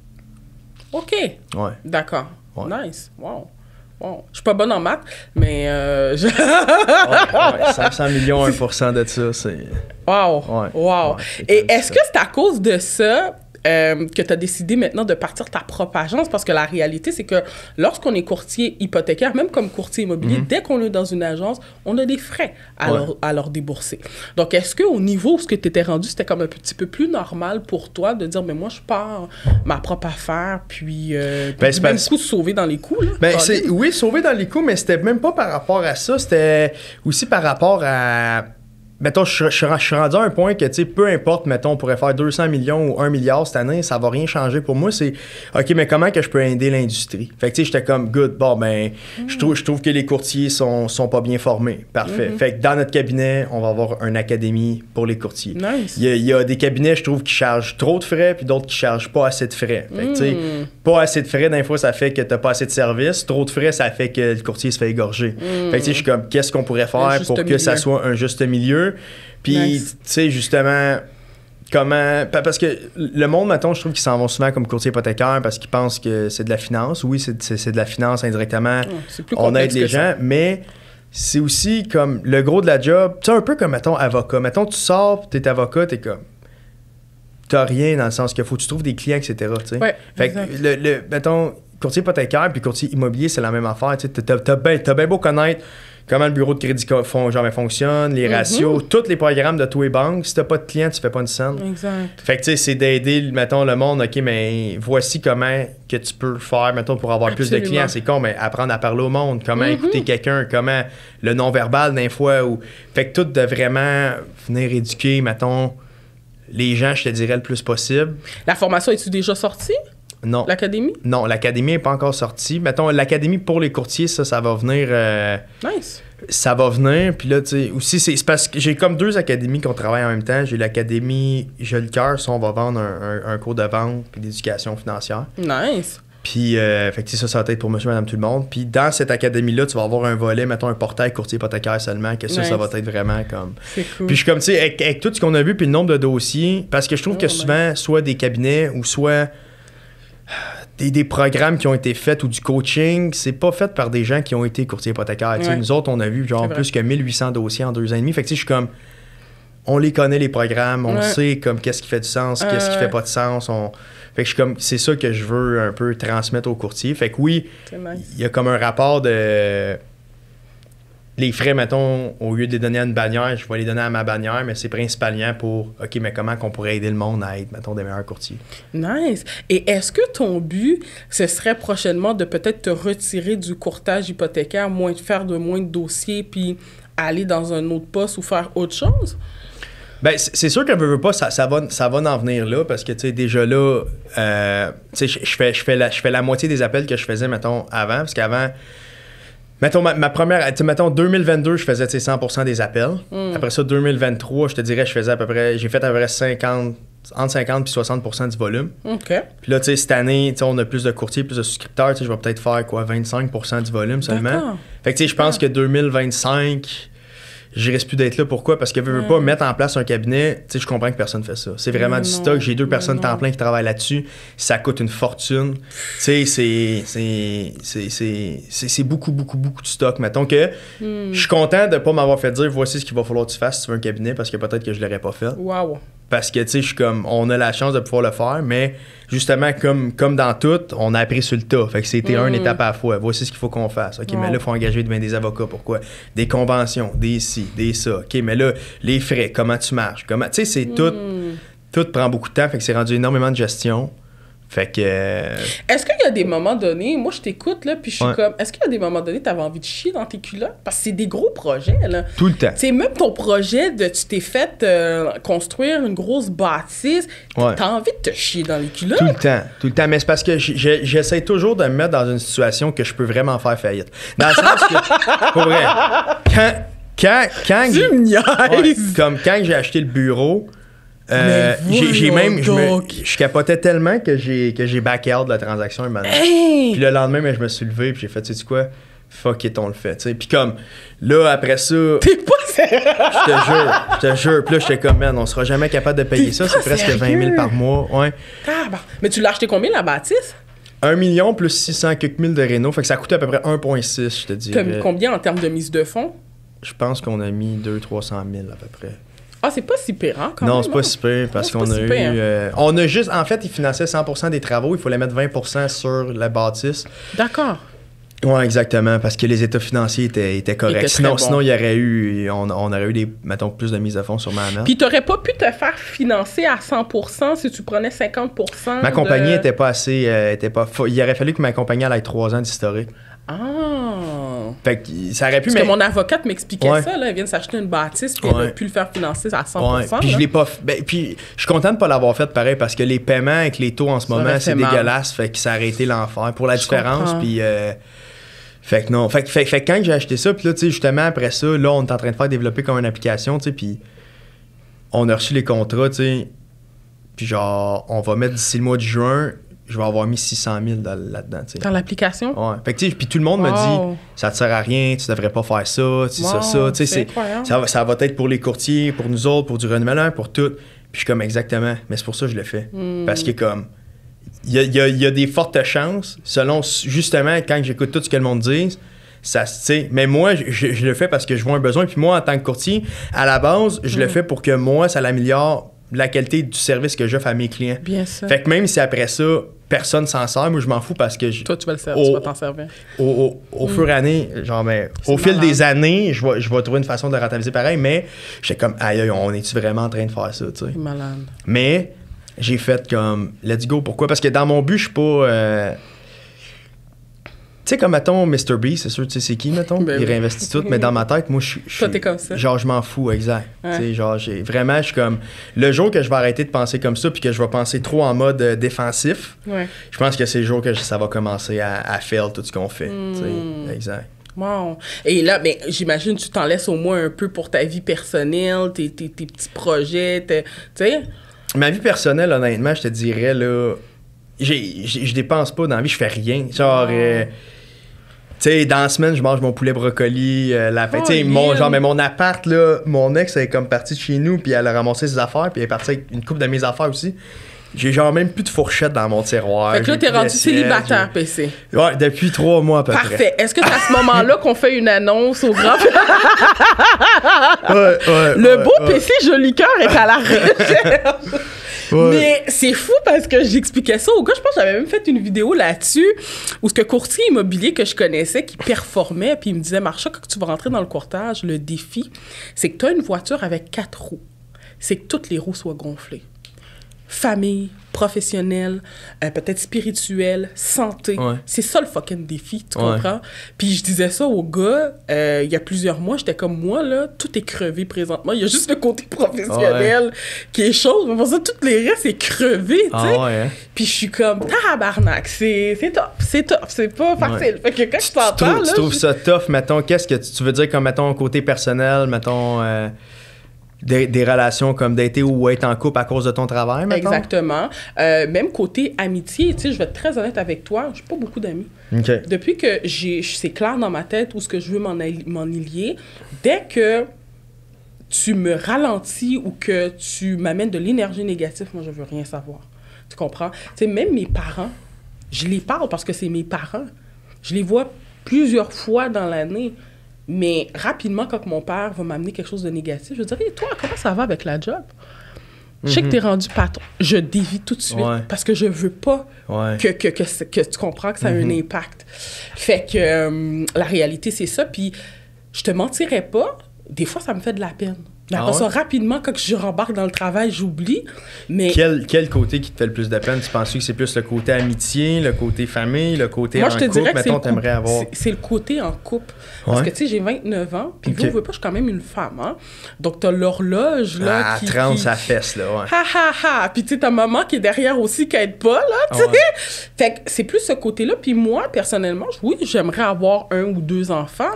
OK. Ouais. D'accord. Ouais. Nice. Wow. Wow. Je suis pas bonne en maths, mais euh, je- Ouais, ouais, 500 millions, 1% de ça, c'est... Wow. Wow. C'est Et est-ce ça. que c'est à cause de ça euh, que tu as décidé maintenant de partir ta propre agence? Parce que la réalité, c'est que lorsqu'on est courtier hypothécaire, même comme courtier immobilier, dès qu'on est dans une agence, on a des frais à, Ouais. leur, à leur débourser. Donc, est-ce qu'au niveau où ce que tu étais rendu, c'était comme un petit peu plus normal pour toi de dire, mais moi, je pars ma propre affaire, puis, euh, Ben, puis même coup sauver dans les coups, là? Ben, oui, sauver dans les coups, mais c'était même pas par rapport à ça. C'était aussi par rapport à. Mettons, je, je, je suis rendu à un point que, tu sais, peu importe, mettons, on pourrait faire 200 millions ou 1 milliard cette année, ça va rien changer pour moi. C'est, OK, mais comment que je peux aider l'industrie? Fait que, tu sais, j'étais comme, good, bon, ben, je, trouve, je trouve que les courtiers sont, sont pas bien formés. Parfait. Fait que dans notre cabinet, on va avoir une académie pour les courtiers. Nice. Il y, a, il y a des cabinets, je trouve, qui chargent trop de frais, puis d'autres qui chargent pas assez de frais. Fait que, tu sais, Mm. pas assez de frais, d'un fois, ça fait que t'as pas assez de services. Trop de frais, ça fait que le courtier se fait égorger. Fait que, tu sais, je suis comme, qu'est-ce qu'on pourrait faire pour que ça soit un juste milieu? Puis, Nice. tu sais, justement, comment. pa- Parce que le monde, mettons, je trouve qu'ils s'en vont souvent comme courtier hypothécaire parce qu'ils pensent que c'est de la finance. Oui, c'est de la finance indirectement. Plus On aide les gens, mais c'est aussi comme le gros de la job. Tu sais, un peu comme, mettons, avocat. Mettons, tu sors, t'es avocat, t'es comme. T'as rien dans le sens qu'il faut que tu trouves des clients, etc. Ouais, Fait que, le, le- mettons, courtier hypothécaire puis courtier immobilier, c'est la même affaire. T'as t'as bien t'as bien beau connaître comment le bureau de crédit co- fon- genre, fonctionne, les Mhm. ratios, tous les programmes de tous les banques. Si t'as pas de clients, tu fais pas une scène. Exact. Fait que, tu sais, c'est d'aider, mettons, le monde, OK, mais voici comment que tu peux faire, mettons, pour avoir plus de clients. C'est con, mais apprendre à parler au monde, comment Mhm. écouter quelqu'un, comment le non-verbal d'un fois. Ou... Fait que tout de vraiment venir éduquer, mettons, les gens, je te dirais, le plus possible. La formation, est-tu déjà sortie, Non. l'académie? Non, l'académie n'est pas encore sortie. Mettons, l'académie pour les courtiers, ça, ça va venir. euh, Nice. ça va venir. Puis là, tu sais, aussi, c'est parce que j'ai comme deux académies qu'on travaille en même temps. J'ai l'académie le cœur, ça, on va vendre un, un- un cours de vente puis d'éducation financière. Nice. Puis, euh, fait que, ça, ça va être pour monsieur, madame, tout le monde. Puis, dans cette académie-là, tu vas avoir un volet, mettons, un portail courtier hypothécaire seulement, que ça, ça va être vraiment comme. C'est cool. Puis, je suis comme, tu sais, avec, avec tout ce qu'on a vu, puis le nombre de dossiers, parce que je trouve Oh, que nice. souvent, soit des cabinets ou soit des, des programmes qui ont été faits ou du coaching, c'est pas fait par des gens qui ont été courtiers hypothécaires. Ouais. Nous autres, on a vu genre plus que 1800 dossiers en deux ans et demi. Fait que, tu sais, je suis comme. On les connaît, les programmes, on Ouais. sait comme qu'est-ce qui fait du sens, qu'est-ce qui fait pas de sens. On... Fait que je suis comme, c'est ça que je veux un peu transmettre aux courtiers. Fait que oui, il y a comme un rapport de. Les frais, mettons, au lieu de les donner à une bannière, je vais les donner à ma bannière, mais c'est principalement pour, OK, mais comment qu'on pourrait aider le monde à être, mettons, des meilleurs courtiers? Nice. Et est-ce que ton but, ce serait prochainement de peut-être te retirer du courtage hypothécaire, moins de faire de moins de dossiers, puis aller dans un autre poste ou faire autre chose? Ben, c'est sûr que veux, veux pas, ça, ça, va, ça va en venir là, parce que, tu sais, déjà là, euh, tu sais, je- je fais, je, fais la, je fais la moitié des appels que je faisais, mettons, avant, parce qu'avant, mettons, ma, ma première, mettons, 2022, je faisais, tu sais, 100% des appels. Après ça, 2023, je te dirais, je faisais à peu près, j'ai fait à peu près 50, entre 50 et 60% du volume. OK. Puis là, tu sais, cette année, on a plus de courtiers, plus de souscripteurs, je vais peut-être faire, quoi, 25% du volume seulement. Fait que, tu sais, je pense que 2025, je risque plus d'être là. Pourquoi? Parce que veux, veux pas mettre en place un cabinet, tu sais, je comprends que personne fait ça. C'est vraiment du stock. J'ai deux personnes temps plein qui travaillent là-dessus. Ça coûte une fortune. Tu sais, c'est- c'est- c'est- c'est c'est- c'est beaucoup, beaucoup, beaucoup de stock. Mettons que Hmm. je suis content de pas m'avoir fait dire voici ce qu'il va falloir que tu fasses si tu veux un cabinet parce que peut-être que je l'aurais pas fait Wow. Parce que tu sais je suis comme on a la chance de pouvoir le faire mais justement comme comme dans tout on a appris sur le tas. Fait que c'était Mm. une étape à la fois. Voici ce qu'il faut qu'on fasse. Ok mais là il faut engager ben, des avocats. Pourquoi? Des conventions des ci des ça. Ok mais là les frais comment tu marches? Comment tu sais c'est tout Hmm. tout prend beaucoup de temps. Fait que c'est rendu énormément de gestion fait que euh, Est-ce qu'il y a des moments donnés, moi je t'écoute là, puis je suis Ouais. comme, est-ce qu'il y a des moments donnés, tu avais envie de chier dans tes culottes? Parce que c'est des gros projets là. tout le temps sais, même ton projet de tu t'es fait euh, construire une grosse bâtisse, Ouais. t'as envie de te chier dans les culottes? Tout le temps, tout le temps. Mais c'est parce que j'essaie toujours de me mettre dans une situation que je peux vraiment faire faillite. Dans le sens que, [LAUGHS] pour vrai, quand, quand, quand, Tu ouais, comme quand j'ai acheté le bureau, euh, j'ai même, je, me- donc. je capotais tellement que j'ai que j'ai back out de la transaction un moment. Hey! Puis le lendemain, mais je me suis levé puis j'ai fait, tu sais quoi, fuck it, on le fait. tu sais. Puis comme, là, après ça, [LAUGHS] T'es pas sérieux? je te jure, je te jure. Puis là, j'étais comme, man, on sera jamais capable de payer ça. C'est presque 20 000 sérieux? par mois. Ouais. Mais tu l'as acheté combien la bâtisse? 1 million plus 600 quelques mille de Renault. Fait que ça coûte à peu près 1,6, je te dis. T'as mis combien en termes de mise de fonds? Je pense qu'on a mis 200-300 000 à peu près. Ah, c'est pas si pire, hein, quand non, c'est pas hein? si pire parce qu'on a eu. euh, on a juste. En fait, ils finançaient 100% des travaux. Il fallait mettre 20% sur la bâtisse. D'accord. Ouais, exactement, parce que les états financiers étaient, étaient corrects. Sinon, sinon, il y aurait eu. On, on aurait eu des, mettons, plus de mise à fond sur ma. Puis t'aurais pas pu te faire financer à 100% si tu prenais 50%. Ma compagnie était pas assez. euh, était pas, il aurait fallu que ma compagnie ait 3 ans d'historique. Ah. Fait que ça aurait pu. Parce mais... que mon avocate m'expliquait Ouais. ça, là. Elle vient de s'acheter une bâtisse, puis elle a pu le faire financer à 100%. Ouais, puis je l'ai pas f- ben, puis je suis content de pas l'avoir fait pareil parce que les paiements avec les taux en ce Ça moment c'est dégueulasse fait que ça aurait été l'enfer pour la Je différence comprends. puis euh, fait que non fait, que- fait, que- fait que quand j'ai acheté ça puis là tu sais justement après ça là on est en train de faire développer comme une application tu sais puis on a reçu les contrats tu sais puis genre on va mettre d'ici le mois de juin je vais avoir mis 600 000 dans- là-dedans Dans l'application? Ouais. Fait que, puis tout le monde me dit, ça te sert à rien, tu devrais pas faire ça, tu sais, ça, Wow, ça. Sais, c'est ça, va, ça va être pour les courtiers, pour nous autres, pour du renouvellement, pour tout. Puis je suis comme, exactement. Mais c'est pour ça que je le fais. Hmm. Parce que, comme, il y a, y a- il y a des fortes chances, selon, justement, quand j'écoute tout ce que le monde dit, ça, tu sais, mais moi, je, le fais parce que je vois un besoin. Puis moi, en tant que courtier, à la base, je Hmm. le fais pour que moi, ça l'améliore la qualité du service que j'offre à mes clients. Bien sûr. Fait que même si après ça, personne s'en sert, moi, je m'en fous parce que je, Toi, tu vas le servir, tu Oh. vas t'en servir. au, au- au fur et à année, genre, mais C'est au fil des années, je vais, je vais trouver une façon de rentabiliser pareil, mais j'étais comme, aïe, aïe, on est-tu vraiment en train de faire ça, tu sais? Malade. Mais j'ai fait comme, let's go, pourquoi? Parce que dans mon but, je suis pas. euh, Tu sais, comme, mettons, Mr. B, c'est sûr, tu sais, c'est qui, mettons? Ben Il réinvestit tout, mais dans ma tête, moi, je suis. Toi, t'es comme ça. Genre, je m'en fous, exact. Ouais. Tu sais, genre, j'ai vraiment, je suis comme. Le jour que je vais arrêter de penser comme ça, puis que je vais penser trop en mode euh, défensif, Ouais. je pense que c'est le jour que ça va commencer à, à fail tout ce qu'on fait. tu Hmm. sais. Exact. Wow. Et là, mais j'imagine que tu t'en laisses au moins un peu pour ta vie personnelle, tes, tes, tes petits projets, tu sais? Ma vie personnelle, honnêtement, je te dirais, là, je dépense pas dans la vie, je fais rien. Genre, Wow. euh, tu sais, dans la semaine, je mange mon poulet brocoli. euh, la fin, Oh, tu sais, mon, genre, mais mon appart, là, mon ex, elle est comme partie de chez nous, puis elle a ramassé ses affaires, puis elle est partie avec une coupe de mes affaires aussi. J'ai genre même plus de fourchette dans mon tiroir. fait que là, t'es rendu célibataire, PC. Ouais, depuis trois mois à peu Parfait. Est-ce que c'est à ce moment-là qu'on fait une annonce au grand... près. [LAUGHS] Ouais, ouais, Le ouais, beau PC Joli Cœur est à la recherche. [LAUGHS] Mais c'est fou parce que j'expliquais ça au gars. Je pense que j'avais même fait une vidéo là-dessus où ce que courtier immobilier que je connaissais qui performait, puis il me disait Marcha, quand tu vas rentrer dans le courtage, le défi, c'est que tu as une voiture avec quatre roues. C'est que toutes les roues soient gonflées. Famille, professionnel, euh, peut-être spirituel, santé. Ouais. C'est ça le fucking défi, tu Ouais. comprends? Puis je disais ça au gars euh, il y a plusieurs mois, j'étais comme moi, là, tout est crevé présentement. Il y a juste le côté [LAUGHS] professionnel qui est chaud. Mais pour ça, tout les restes, c'est crevé, tu sais. Ah ouais, hein? Puis je suis comme, tabarnak, c'est c'est top, c'est top, c'est pas facile. Fait que quand je tu, t'entends, trouves, là. tu trouves ça tough, mettons, qu'est-ce que tu, tu veux dire comme, mettons, côté personnel, mettons, euh, des, des relations comme d'être ou être en couple à cause de ton travail, mettons? Exactement. Euh, même côté amitié, tu sais, je vais être très honnête avec toi, j'ai pas beaucoup d'amis. Depuis que j'ai, c'est clair dans ma tête où ce que je veux m'en, m'en lier, dès que tu me ralentis ou que tu m'amènes de l'énergie négative, moi, je veux rien savoir. Tu comprends? Tu sais, même mes parents, je les parle parce que c'est mes parents. Je les vois plusieurs fois dans l'année. Mais rapidement, quand mon père va m'amener quelque chose de négatif, je dirais, toi, comment ça va avec la job? Je sais que t'es rendu patron. Je dévie tout de suite Ouais. parce que je veux pas Ouais. que, que, que, c'est- que tu comprends que ça a un impact. Fait que euh, la réalité, c'est ça. Puis je te mentirais pas, des fois, ça me fait de la peine. Mais Ah ça, ouais? rapidement, quand je rembarque dans le travail, j'oublie. Mais Quel, quel côté qui te fait le plus de peine? Tu penses que c'est plus le côté amitié, le côté famille, le côté moi, en je te couple? dirais que c'est le, mettons, t'aimerais couple- avoir... c'est- c'est le côté en couple. Parce que, tu sais, j'ai 29 ans, puis Ok. vous, vous pas, je suis quand même une femme, hein? Donc, t'as l'horloge, là, Ah, qui... 30, qui- ça fesse, là, ouais. Ha ha ha! Puis tu sais, ta maman qui est derrière aussi, qui aide pas, là, tu sais. Ah Ouais. Fait que c'est plus ce côté-là. Puis moi, personnellement, oui, j'aimerais avoir un ou deux enfants.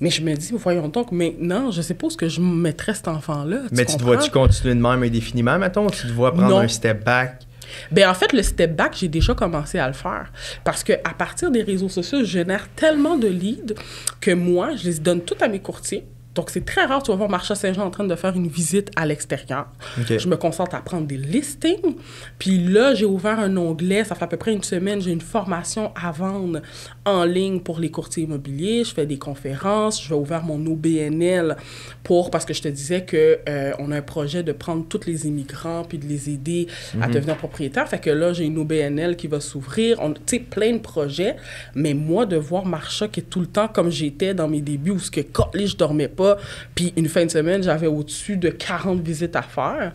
Mais je me dis, voyons donc, maintenant, je sais pas est-ce que je mettrais cet enfant-là. Mais tu te vois-tu continuer de même indéfiniment, mettons? ou Tu te vois prendre Non. un step back? Ben en fait, le step back, j'ai déjà commencé à le faire. Parce que à partir des réseaux sociaux, je génère tellement de leads que moi, je les donne tout à mes courtiers. Donc, c'est très rare, tu vas voir Marcha Saint-Jean en train de faire une visite à l'extérieur. Je me concentre à prendre des listings. Puis là, j'ai ouvert un onglet, ça fait à peu près une semaine, j'ai une formation à vendre en ligne pour les courtiers immobiliers. Je fais des conférences, je vais ouvrir mon OBNL pour, parce que je te disais que euh, on a un projet de prendre tous les immigrants puis de les aider à devenir propriétaires. Fait que là, j'ai une OBNL qui va s'ouvrir. On- Tu sais, plein de projets. Mais moi, de voir Marcha qui est tout le temps comme j'étais dans mes débuts où ce que collé, je dormais pas. Puis une fin de semaine, j'avais au-dessus de 40 visites à faire.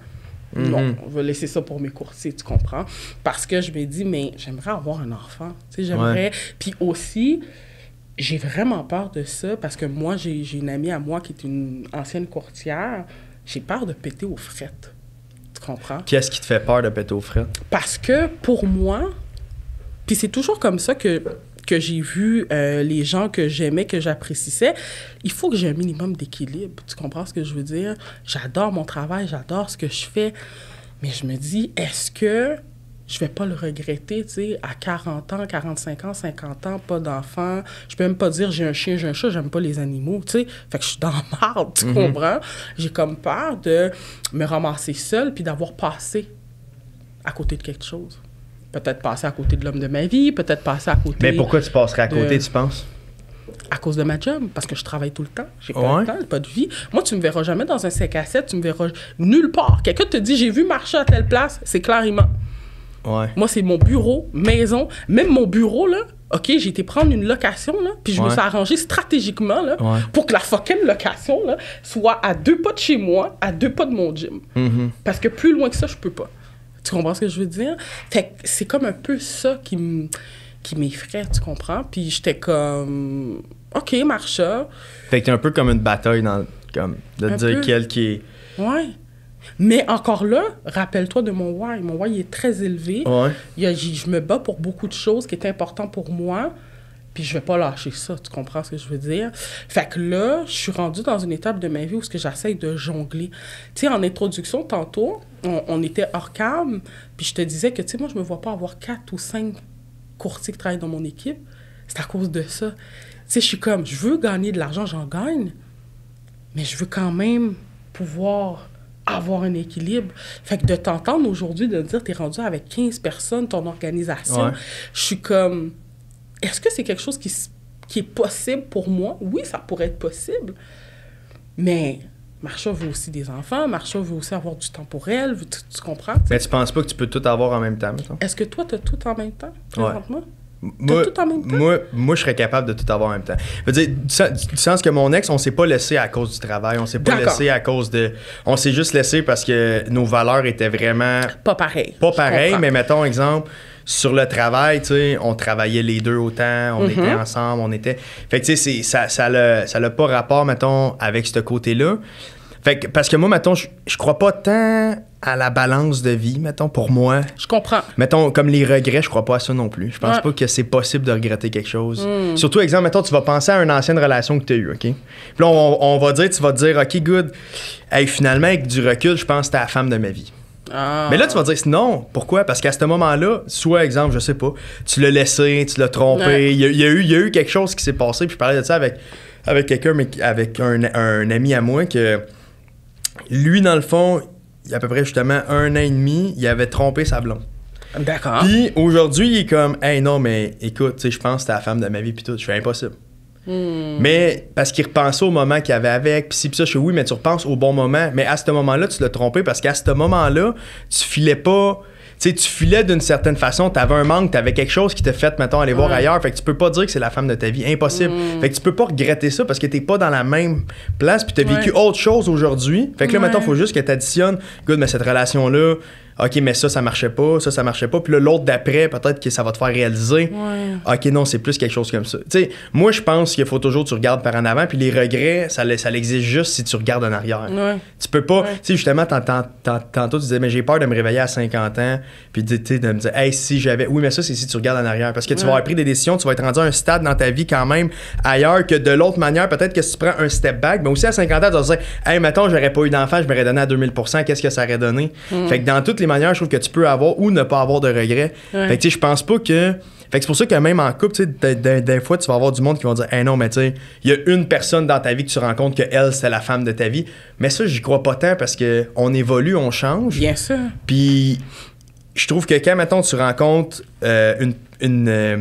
Non, je vais laisser ça pour mes courtiers, tu comprends? Parce que je me dis, mais j'aimerais avoir un enfant. Tu sais, j'aimerais. Puis aussi, j'ai vraiment peur de ça parce que moi, j'ai j'ai une amie à moi qui est une ancienne courtière. J'ai peur de péter aux frettes. Tu comprends? Qu'est-ce qui te fait peur de péter aux frais? Parce que pour moi, puis c'est toujours comme ça que, que j'ai vu euh, les gens que j'aimais, que j'appréciais, il faut que j'ai un minimum d'équilibre. Tu comprends ce que je veux dire? J'adore mon travail, j'adore ce que je fais, mais je me dis, est-ce que je vais pas le regretter, tu sais, à 40 ans, 45 ans, 50 ans, pas d'enfant? Je peux même pas dire j'ai un chien, j'ai un chat, j'aime pas les animaux, tu sais. Fait que je suis dans la marde, tu comprends? J'ai comme peur de me ramasser seule puis d'avoir passé à côté de quelque chose. Peut-être passer à côté de l'homme de ma vie, peut-être passer à côté Mais pourquoi tu passerais à côté, de- tu penses? à cause de ma job, parce que je travaille tout le temps. J'ai pas Ouais. de temps, j'ai pas de vie. Moi, tu me verras jamais dans un 5 à 7, tu me verras nulle part. Quelqu'un te dit j'ai vu marcher à telle place, c'est clairement. Ouais. Moi, c'est mon bureau, maison, même mon bureau, là. OK, j'ai été prendre une location, là, puis je me suis arrangé stratégiquement, là, Ouais. pour que la fucking location, là, soit à deux pas de chez moi, à deux pas de mon gym. Mhm. Parce que plus loin que ça, je peux pas. Tu comprends ce que je veux dire? Fait que c'est comme un peu ça qui qui m'effraie, tu comprends? Puis j'étais comme, OK, Marcha, Fait que t'es un peu comme une bataille dans. Comme, de Un dire peu. quel qui est. ouais. Mais encore là, rappelle-toi de mon why. Mon why il est très élevé. Ouais. Il y a- je me bats pour beaucoup de choses qui étaient importantes pour moi. Puis je vais pas lâcher ça, tu comprends ce que je veux dire? Fait que là, je suis rendue dans une étape de ma vie où ce que j'essaye de jongler. Tu sais, en introduction, tantôt, on, on était hors cam, puis je te disais que, tu sais, moi, je me vois pas avoir quatre ou cinq courtiers qui travaillent dans mon équipe. C'est à cause de ça. Tu sais, je suis comme, je veux gagner de l'argent, j'en gagne, mais je veux quand même pouvoir avoir un équilibre. Fait que de t'entendre aujourd'hui, de dire, t'es rendu avec 15 personnes, ton organisation, Ouais. je suis comme, est-ce que c'est quelque chose qui, qui est possible pour moi? Oui, ça pourrait être possible. Mais Marcha veut aussi des enfants, Marcha veut aussi avoir du temps pour elle, tu, tu comprends? Mais tu penses pas que tu peux tout avoir en même temps, mettons? Est-ce que toi, tu as tout en même temps, présentement? Moi, tout en même temps? Moi, moi, je serais capable de tout avoir en même temps. Je veux dire, du, sens- du sens que mon ex, on s'est pas laissé à cause du travail, on s'est pas laissé à cause de. On s'est juste laissé parce que nos valeurs étaient vraiment Pas pareil. pas je pareil, comprends. mais mettons exemple sur le travail, tu sais, on travaillait les deux autant, on Mhm. était ensemble, on était. Fait que tu sais, ça, ça l'a, ça pas rapport, mettons, avec ce côté-là. Fait que, parce que moi, mettons, je, je crois pas tant à la balance de vie, mettons, pour moi. Je comprends. Mettons, comme les regrets, je crois pas à ça non plus. Je pense Ouais. pas que c'est possible de regretter quelque chose. Hmm. Surtout, exemple, mettons, tu vas penser à une ancienne relation que tu as eue, OK? Puis là, on, on va dire, tu vas te dire, OK, good. Hey, finalement, avec du recul, je pense que c'était la femme de ma vie. Ah. Mais là, tu vas dire non. Pourquoi? Parce qu'à ce moment-là, soit, exemple, je sais pas, tu l'as laissé, tu l'as trompé, Ouais. il y, a- il y a eu, il y a eu quelque chose qui s'est passé, puis je parlais de ça avec, avec quelqu'un, mais avec un, un ami à moi, que lui, dans le fond, il y a à peu près justement un an et demi, il avait trompé sa blonde. D'accord. Puis aujourd'hui, il est comme, hey non, mais écoute, je pense que c'était la femme de ma vie, puis tout, je fais impossible. Hmm. Mais parce qu'il repensait au moment qu'il avait avec, puis si, puis ça, je fais oui, mais tu repenses au bon moment. Mais à ce moment-là, tu l'as trompé parce qu'à ce moment-là, tu filais pas. Tu sais, tu filais d'une certaine façon, t'avais un manque, t'avais quelque chose qui t'a fait, mettons, aller voir Ouais. ailleurs. Fait que tu peux pas dire que c'est la femme de ta vie. Impossible. Fait que tu peux pas regretter ça parce que t'es pas dans la même place, puis t'as vécu Ouais. autre chose aujourd'hui. Fait que là, Ouais. maintenant, faut juste que t'additionnes, good, mais cette relation-là, OK, mais ça, ça marchait pas, ça, ça marchait pas. Puis là, l'autre d'après, peut-être que ça va te faire réaliser. Ouais. OK, non, c'est plus quelque chose comme ça. Tu sais, moi, je pense qu'il faut toujours que tu regardes par en avant, puis les regrets, ça, ça l'existe juste si tu regardes en arrière. Ouais. Tu peux pas. Ouais. Tu sais, justement, tant- tant- tant- tantôt, tu disais, mais j'ai peur de me réveiller à 50 ans, puis tu sais, de me dire, hey, si j'avais. Oui, mais ça, c'est si tu regardes en arrière. Parce que tu vas avoir pris des décisions, tu vas être rendu à un stade dans ta vie quand même ailleurs que de l'autre manière. Peut-être que si tu prends un step back, mais aussi à 50 ans, tu vas te dire, hey, mettons, j'aurais pas eu d'enfant, je m'aurais donné à 2000% qu'est-ce que ça aurait donné? Mm. Fait que dans toutes les manières, je trouve que tu peux avoir ou ne pas avoir de regrets. Ouais. Fait que, tu sais, je pense pas que. Fait que c'est pour ça que même en couple, tu sais, des- fois, tu vas avoir du monde qui va dire, hey non, mais tu sais, il y a une personne dans ta vie que tu rencontres que elle, c'est la femme de ta vie. Mais ça, j'y crois pas tant parce que on évolue, on change. Bien sûr. Puis je trouve que quand, mettons, tu rencontres euh, une, une, euh,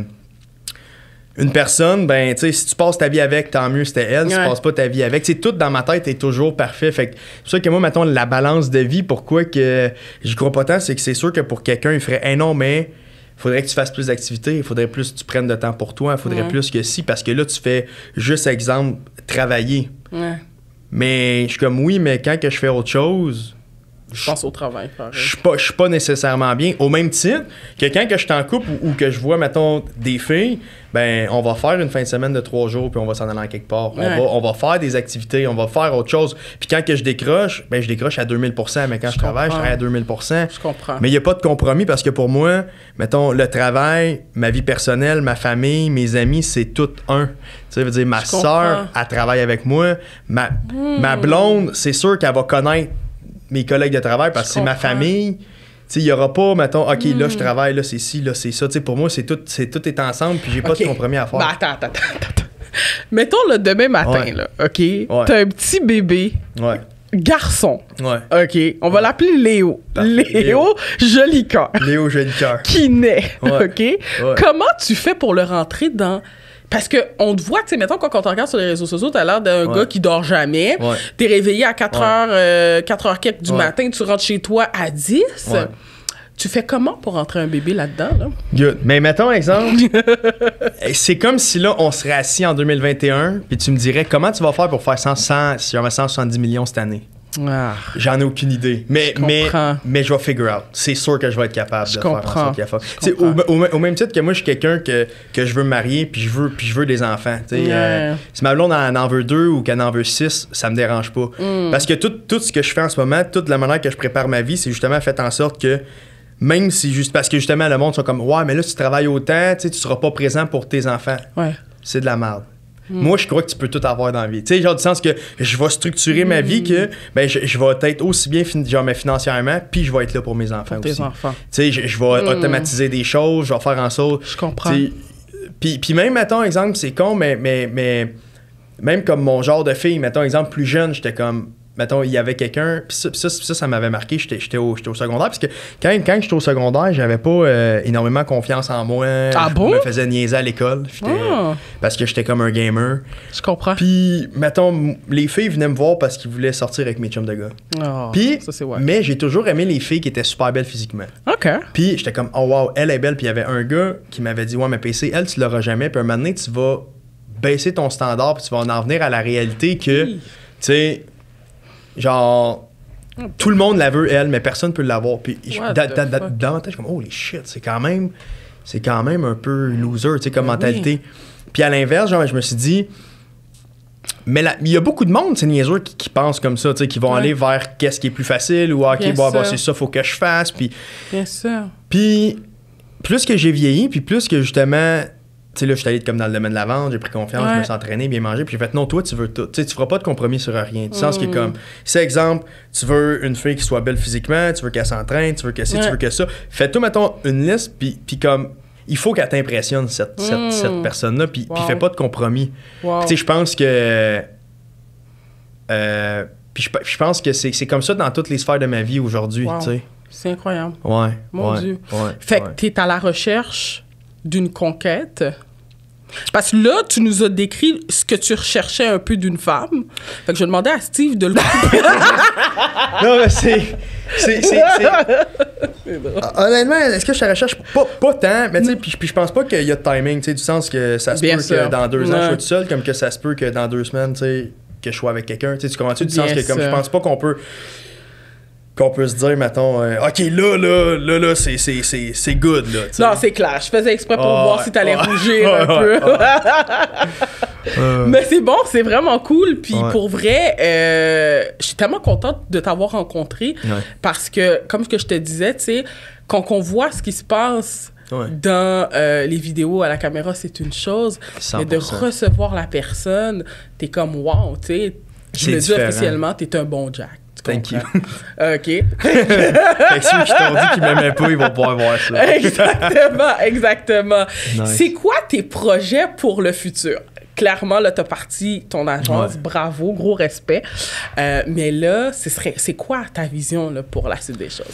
une personne, ben, tu sais, si tu passes ta vie avec, tant mieux, c'était elle. Si tu passes pas ta vie avec, sais, tout dans ma tête est toujours parfait. Fait que c'est pour ça que moi, mettons, la balance de vie, pourquoi que j'y crois pas tant, c'est que c'est sûr que pour quelqu'un, il ferait, hey non, mais faudrait que tu fasses plus d'activités, il faudrait plus que tu prennes de temps pour toi, il faudrait Ouais. plus que si, parce que là, tu fais juste, exemple, travailler. Ouais. Mais je suis comme, oui, mais quand que je fais autre chose, Je pense au travail, pareil. je suis pas, je suis pas nécessairement bien. Au même titre que quand que je suis en couple ou, ou que je vois, mettons, des filles, ben, on va faire une fin de semaine de trois jours puis on va s'en aller en quelque part. On, va, on va faire des activités, on va faire autre chose. Puis quand que je décroche, ben, je décroche à 2000% mais quand je, Je travaille, je travaille à 2000 Je comprends. Mais il n'y a pas de compromis parce que pour moi, mettons, le travail, ma vie personnelle, ma famille, mes amis, c'est tout un. Tu sais, veut dire, ma soeur, elle travaille avec moi. Ma, ma blonde, c'est sûr qu'elle va connaître mes collègues de travail parce que c'est ma famille. Il n'y aura pas, mettons, OK, là, je travaille, là, c'est ci, là, c'est ça. Pour moi, c'est tout, c'est tout est ensemble, puis j'ai pas Ok. de compromis à faire. Ben, attends, attends, attends, attends. Mettons le demain matin, Ouais. là, OK? T'as un petit bébé, Ouais, garçon, ouais. OK? On va l'appeler Léo. Léo, Léo, j'ai le cœur. qui naît, Ouais. OK? Comment tu fais pour le rentrer dans... Parce que on te voit, tu sais, mettons, quand on te regarde sur les réseaux sociaux, t'as l'air d'un Ouais. gars qui dort jamais. Ouais. T'es réveillé à 4 Ouais. heures, euh, 4 heures quelques du matin, tu rentres chez toi à 10. Ouais. Tu fais comment pour rentrer un bébé là-dedans, là? Good. Mais mettons exemple, [LAUGHS] eh, c'est comme si là, on serait assis en 2021, puis tu me dirais comment tu vas faire pour faire 100, 100, si j'en mets 170 millions cette année? Ah, J'en ai aucune idée. Mais, Je mais, mais je vais figure out. C'est sûr que je vais être capable Je de faire en comprends. sorte qu'il y a fa- Je Tu sais, Au, au- au même titre que moi, je suis quelqu'un que, que je veux me marier, puis je veux, puis je veux des enfants. Ouais. Euh, si ma blonde en, en veut deux ou qu'elle en veut six, ça me dérange pas. Mm. Parce que tout, tout ce que je fais en ce moment, toute la manière que je prépare ma vie, c'est justement fait en sorte que même si juste parce que justement le monde sont comme ouais mais là tu travailles autant tu seras pas présent pour tes enfants ouais. c'est de la merde. Hmm. Moi, je crois que tu peux tout avoir dans la vie. Tu sais, genre du sens que je vais structurer ma vie que Hmm. ben, je, je vais être aussi bien genre, mais financièrement, puis je vais être là pour mes enfants Pour tes aussi. enfants. Tu sais, je, je vais automatiser des choses, je vais faire en sorte. Je comprends. Puis, puis même, mettons, exemple, c'est con, mais, mais, mais même comme mon genre de fille, mettons, exemple, plus jeune, j'étais comme. Mettons, il y avait quelqu'un, puis ça, ça, ça, ça m'avait marqué, j'étais j'étais au, j'étais au secondaire, parce que quand, quand j'étais au secondaire, j'avais pas euh, énormément confiance en moi. Ah je bon? me faisais niaiser à l'école, Ah. parce que j'étais comme un gamer. Je comprends? Puis, mettons, les filles venaient me voir parce qu'ils voulaient sortir avec mes chums de gars. Oh, Puis, ça, c'est ouais. mais j'ai toujours aimé les filles qui étaient super belles physiquement. OK. Puis j'étais comme, oh wow, elle est belle. Puis il y avait un gars qui m'avait dit, ouais, mais PC, elle, tu l'auras jamais. Puis un moment donné, tu vas baisser ton standard, puis tu vas en venir à la réalité que, tu sais, genre, tout le monde la veut, elle, mais personne peut l'avoir. Puis dans ma tête, je suis comme, holy shit, c'est quand même, c'est quand même un peu loser, tu sais, comme Ben mentalité. Puis à l'inverse, genre, je me suis dit, mais il y a beaucoup de monde, c'est niaiseux, qui, qui pensent comme ça, tu sais, qui vont Ouais. aller vers qu'est-ce qui est plus facile ou, ah, ok, bon, sûr. c'est ça, faut que je fasse. Puis Bien sûr. puis, plus que j'ai vieilli, puis plus que justement, tu sais, là, je suis allé comme dans le domaine de la vente, j'ai pris confiance, je me suis entraîné, bien mangé, puis j'ai fait, non, toi, tu veux tout. Tu sais, tu feras pas de compromis sur rien. Du sens que, Mm. comme, si exemple, tu veux une fille qui soit belle physiquement, tu veux qu'elle s'entraîne, tu veux que ci, tu Ouais. veux que ça, fais-toi, mettons, une liste, puis, puis comme, il faut qu'elle t'impressionne, cette, cette, Mm. cette personne-là, puis, puis fais pas de compromis. Wow. Tu sais, je pense que. euh, puis je, pense que c'est c'est comme ça dans toutes les sphères de ma vie aujourd'hui, Wow. tu sais. C'est incroyable. Ouais. Mon ouais, Dieu. ouais, Fait que t'es à la recherche d'une conquête. Parce que là, tu nous as décrit ce que tu recherchais un peu d'une femme. Fait que je demandais à Steve de le [LAUGHS] Non, mais c'est. c'est- c'est- c'est- [LAUGHS] Honnêtement, est-ce que je te recherche pas, pas tant, mais tu sais, puis puis je pense pas qu'il y a de timing, tu sais, du sens que ça se Bien peut sûr. que dans deux ans je Ouais. sois tout seul, comme que ça se peut que dans deux semaines, tu sais, que je sois avec quelqu'un, tu sais, tu comprends-tu? Du sens Bien que comme je pense pas qu'on peut. Qu'on peut se dire, mettons, euh, ok, là, là, là, là, c'est- c'est c'est- c'est good, là. Non, c'est clair. Je faisais exprès pour Ah, voir si t'allais ouais. rougir un Ouais, peu. Euh, [LAUGHS] Mais c'est bon, c'est vraiment cool. Puis Ouais. pour vrai, euh, je suis tellement contente de t'avoir rencontré Ouais. parce que, comme que je te disais, tu sais, quand on voit ce qui se passe Ouais. dans euh, les vidéos à la caméra, c'est une chose. Mais de 100%. recevoir la personne, t'es comme wow, tu sais. Je C'est me dis officiellement, t'es un bon Jack. Thank you. [LAUGHS] OK. fait que ceux qui t'ont dit qu'ils m'aimaient pas, ils vont pouvoir voir ça. exactement, exactement. Nice. C'est quoi tes projets pour le futur? Clairement, là, t'as parti ton agence, Ouais. bravo, gros respect. Euh, mais là, c'est quoi ta vision là, pour la suite des choses?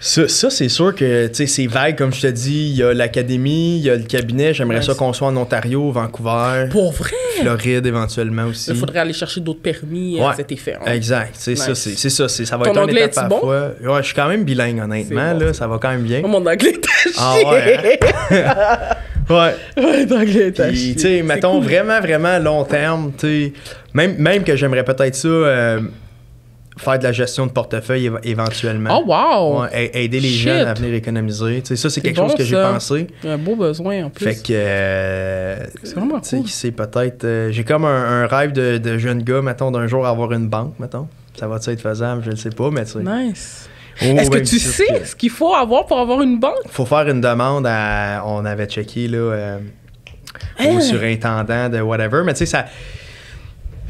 Ça, ça, c'est sûr que tu sais, c'est vague, comme je te dis. Il y a l'académie, il y a le cabinet. J'aimerais Ouais, ça qu'on soit en Ontario, Vancouver, Pour vrai? Floride éventuellement aussi. Il faudrait aller chercher d'autres permis à Ouais. cet effet. hein. Exact, c'est ça, Nice. c'est c'est ça, ça va Ton être un anglais étape à la bon? Ouais, je suis quand même bilingue honnêtement, bon, là, ça va quand même bien. Oh, mon anglais est à Ah ouais, [LAUGHS] Ouais. Ouais, à Puis, tu sais, C'est mettons cool. vraiment, vraiment long terme, tu sais, même, même que j'aimerais peut-être ça, euh, faire de la gestion de portefeuille éve- éventuellement. Oh, wow! Ouais, aider les Shit. jeunes à venir économiser. Tu sais, ça, c'est C'est quelque bon, chose que j'ai pensé. Un beau besoin en plus. Fait que. euh, C'est vraiment tu sais, cool. sait, peut-être. euh, j'ai comme un, un rêve de, de jeune gars, mettons, d'un jour avoir une banque, mettons. Ça va-tu être faisable? Je ne sais pas, mais tu sais. Nice. Oh, Est-ce que même tu sais ce qu'il faut avoir pour avoir une banque? Faut faire une demande à. On avait checké, là, euh, au Hein? surintendant de whatever, mais tu sais, ça.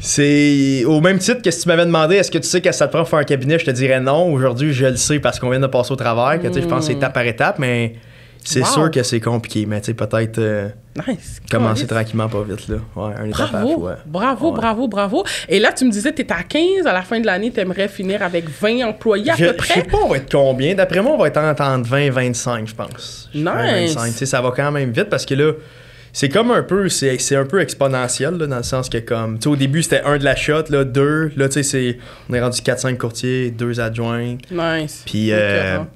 C'est au même titre que si tu m'avais demandé est-ce que tu sais que ça te prend pour faire un cabinet, je te dirais non. Aujourd'hui, je le sais parce qu'on vient de passer au travers, que je pense que c'est étape par étape, mais c'est. Wow. sûr que c'est compliqué. Mais tu sais, peut-être euh, Nice. commencer tranquillement, pas vite, là. Ouais, un étape à la Bravo, fois. bravo, Ouais. bravo, bravo. Et là, tu me disais, tu es à 15. À la fin de l'année, tu aimerais finir avec 20 employés à Je, peu je sais près. pas, on va être combien. D'après moi, on va être entre entre 20 et 25, je pense. Nice. 20, 25. Tu sais, ça va quand même vite parce que là, c'est comme un peu, c'est c'est un peu exponentiel, là, dans le sens que comme, tu au début, c'était un de la shot, là, deux. Là, tu sais, c'est- on est rendu 4-5 courtiers, deux adjoints. Nice. Puis, euh, hein.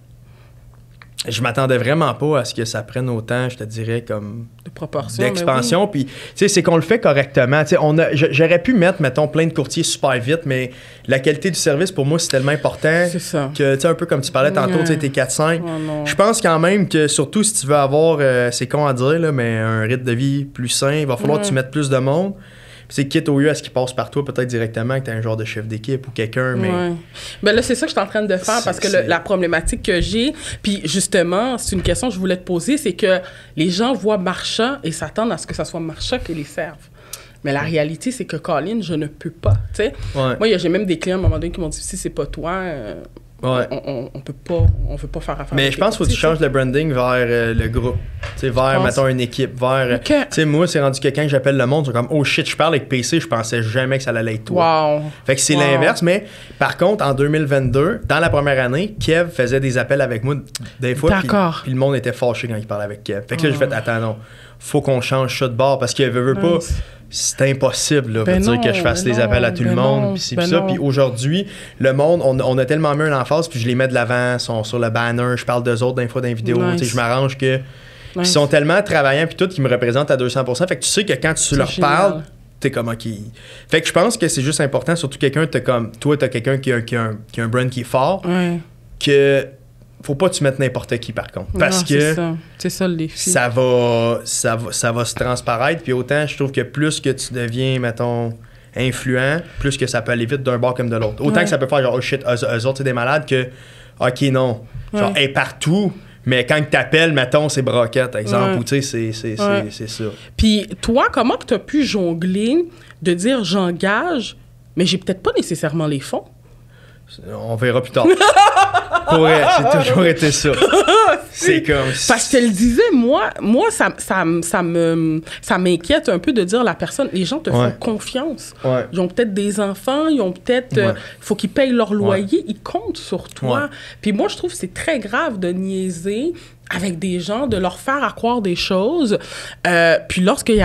Je m'attendais vraiment pas à ce que ça prenne autant, je te dirais, comme De proportion. mais d'expansion. Puis, tu sais, c'est qu'on le fait correctement. Tu sais, J'aurais pu mettre, mettons, plein de courtiers super vite, mais la qualité du service, pour moi, c'est tellement important. C'est ça. que, tu sais, un peu comme tu parlais tantôt, tu sais, t'es 4-5. Oh non. Je pense quand même que, surtout si tu veux avoir, euh, c'est con à dire, là, mais un rythme de vie plus sain, il va falloir que tu mettes plus de monde. C'est quitte au lieu à ce qui passe par toi, peut-être directement, que tu un genre de chef d'équipe ou quelqu'un, mais. Ouais. Ben là, c'est ça que je suis en train de faire parce que le- la problématique que j'ai, puis justement, c'est une question que je voulais te poser, c'est que les gens voient marchand et s'attendent à ce que ça soit marchand qui les serve. Mais la réalité, c'est que Colin, je ne peux pas. tu sais. Ouais. Moi, j'ai même des clients à un moment donné qui m'ont dit si c'est pas toi, euh, Ouais. on, on, on peut pas, on veut pas faire affaire. Mais je pense qu'il faut que tu changes le branding vers euh, le groupe. Tu vers, mettons, une équipe. Vers. euh. Tu sais, moi, c'est rendu quelqu'un que j'appelle le monde. C'est comme, oh shit, je parle avec PC, je pensais jamais que ça allait être toi. Wow. Fait que c'est Wow. l'inverse, mais par contre, en 2022, dans la première année, Kev faisait des appels avec moi des fois. D'accord. Puis le monde était fâché quand il parlait avec Kev. Fait que là, j'ai fait, attends, non, faut qu'on change ça de bord parce qu'il veut, veut pas. C'est impossible, là, Ben de dire que je fasse ben des non, appels à tout le ben monde. Puis ben ça. Puis aujourd'hui, le monde, on, on a tellement mis un emphase, puis je les mets de l'avant, sont sur le banner, je parle d'eux autres des fois dans les. Nice. Sais, Je m'arrange que. Nice. ils sont tellement travaillants, puis tout, qu'ils me représentent à 200%. Fait que tu sais que quand tu leur génial. parles, t'es comme, OK. Fait que je pense que c'est juste important, surtout quelqu'un, t'as comme, toi, t'as quelqu'un qui a, qui, a un, qui a un brand qui est fort, que faut pas que tu mettes n'importe qui, par contre. Parce Non, que ça. C'est ça le défi. ça va, ça, va, ça va se transparaître, puis autant, je trouve que plus que tu deviens, mettons, influent, plus que ça peut aller vite d'un bord comme de l'autre. Autant Ouais. que ça peut faire genre, oh shit, eux, eux autres, c'est des malades que, OK, non. Genre, Ouais. partout, mais quand tu t'appelles, mettons, c'est broquette, exemple, Ouais. ou tu sais, c'est- c'est c'est- Ouais. c'est ça. Puis toi, comment que tu as pu jongler de dire j'engage, mais j'ai peut-être pas nécessairement les fonds? On verra plus tard. [LAUGHS] Pour vrai, c'est toujours été ça. [LAUGHS] C'est comme. Parce que je te le disais, moi, moi ça, ça, ça me ça m'inquiète un peu de dire la personne, les gens te font confiance. Ouais. Ils ont peut-être des enfants, ils ont peut-être. euh, Ouais. faut qu'ils payent leur loyer, ils comptent sur toi. Puis moi, je trouve que c'est très grave de niaiser avec des gens, de leur faire à croire des choses. Euh, puis lorsqu'ils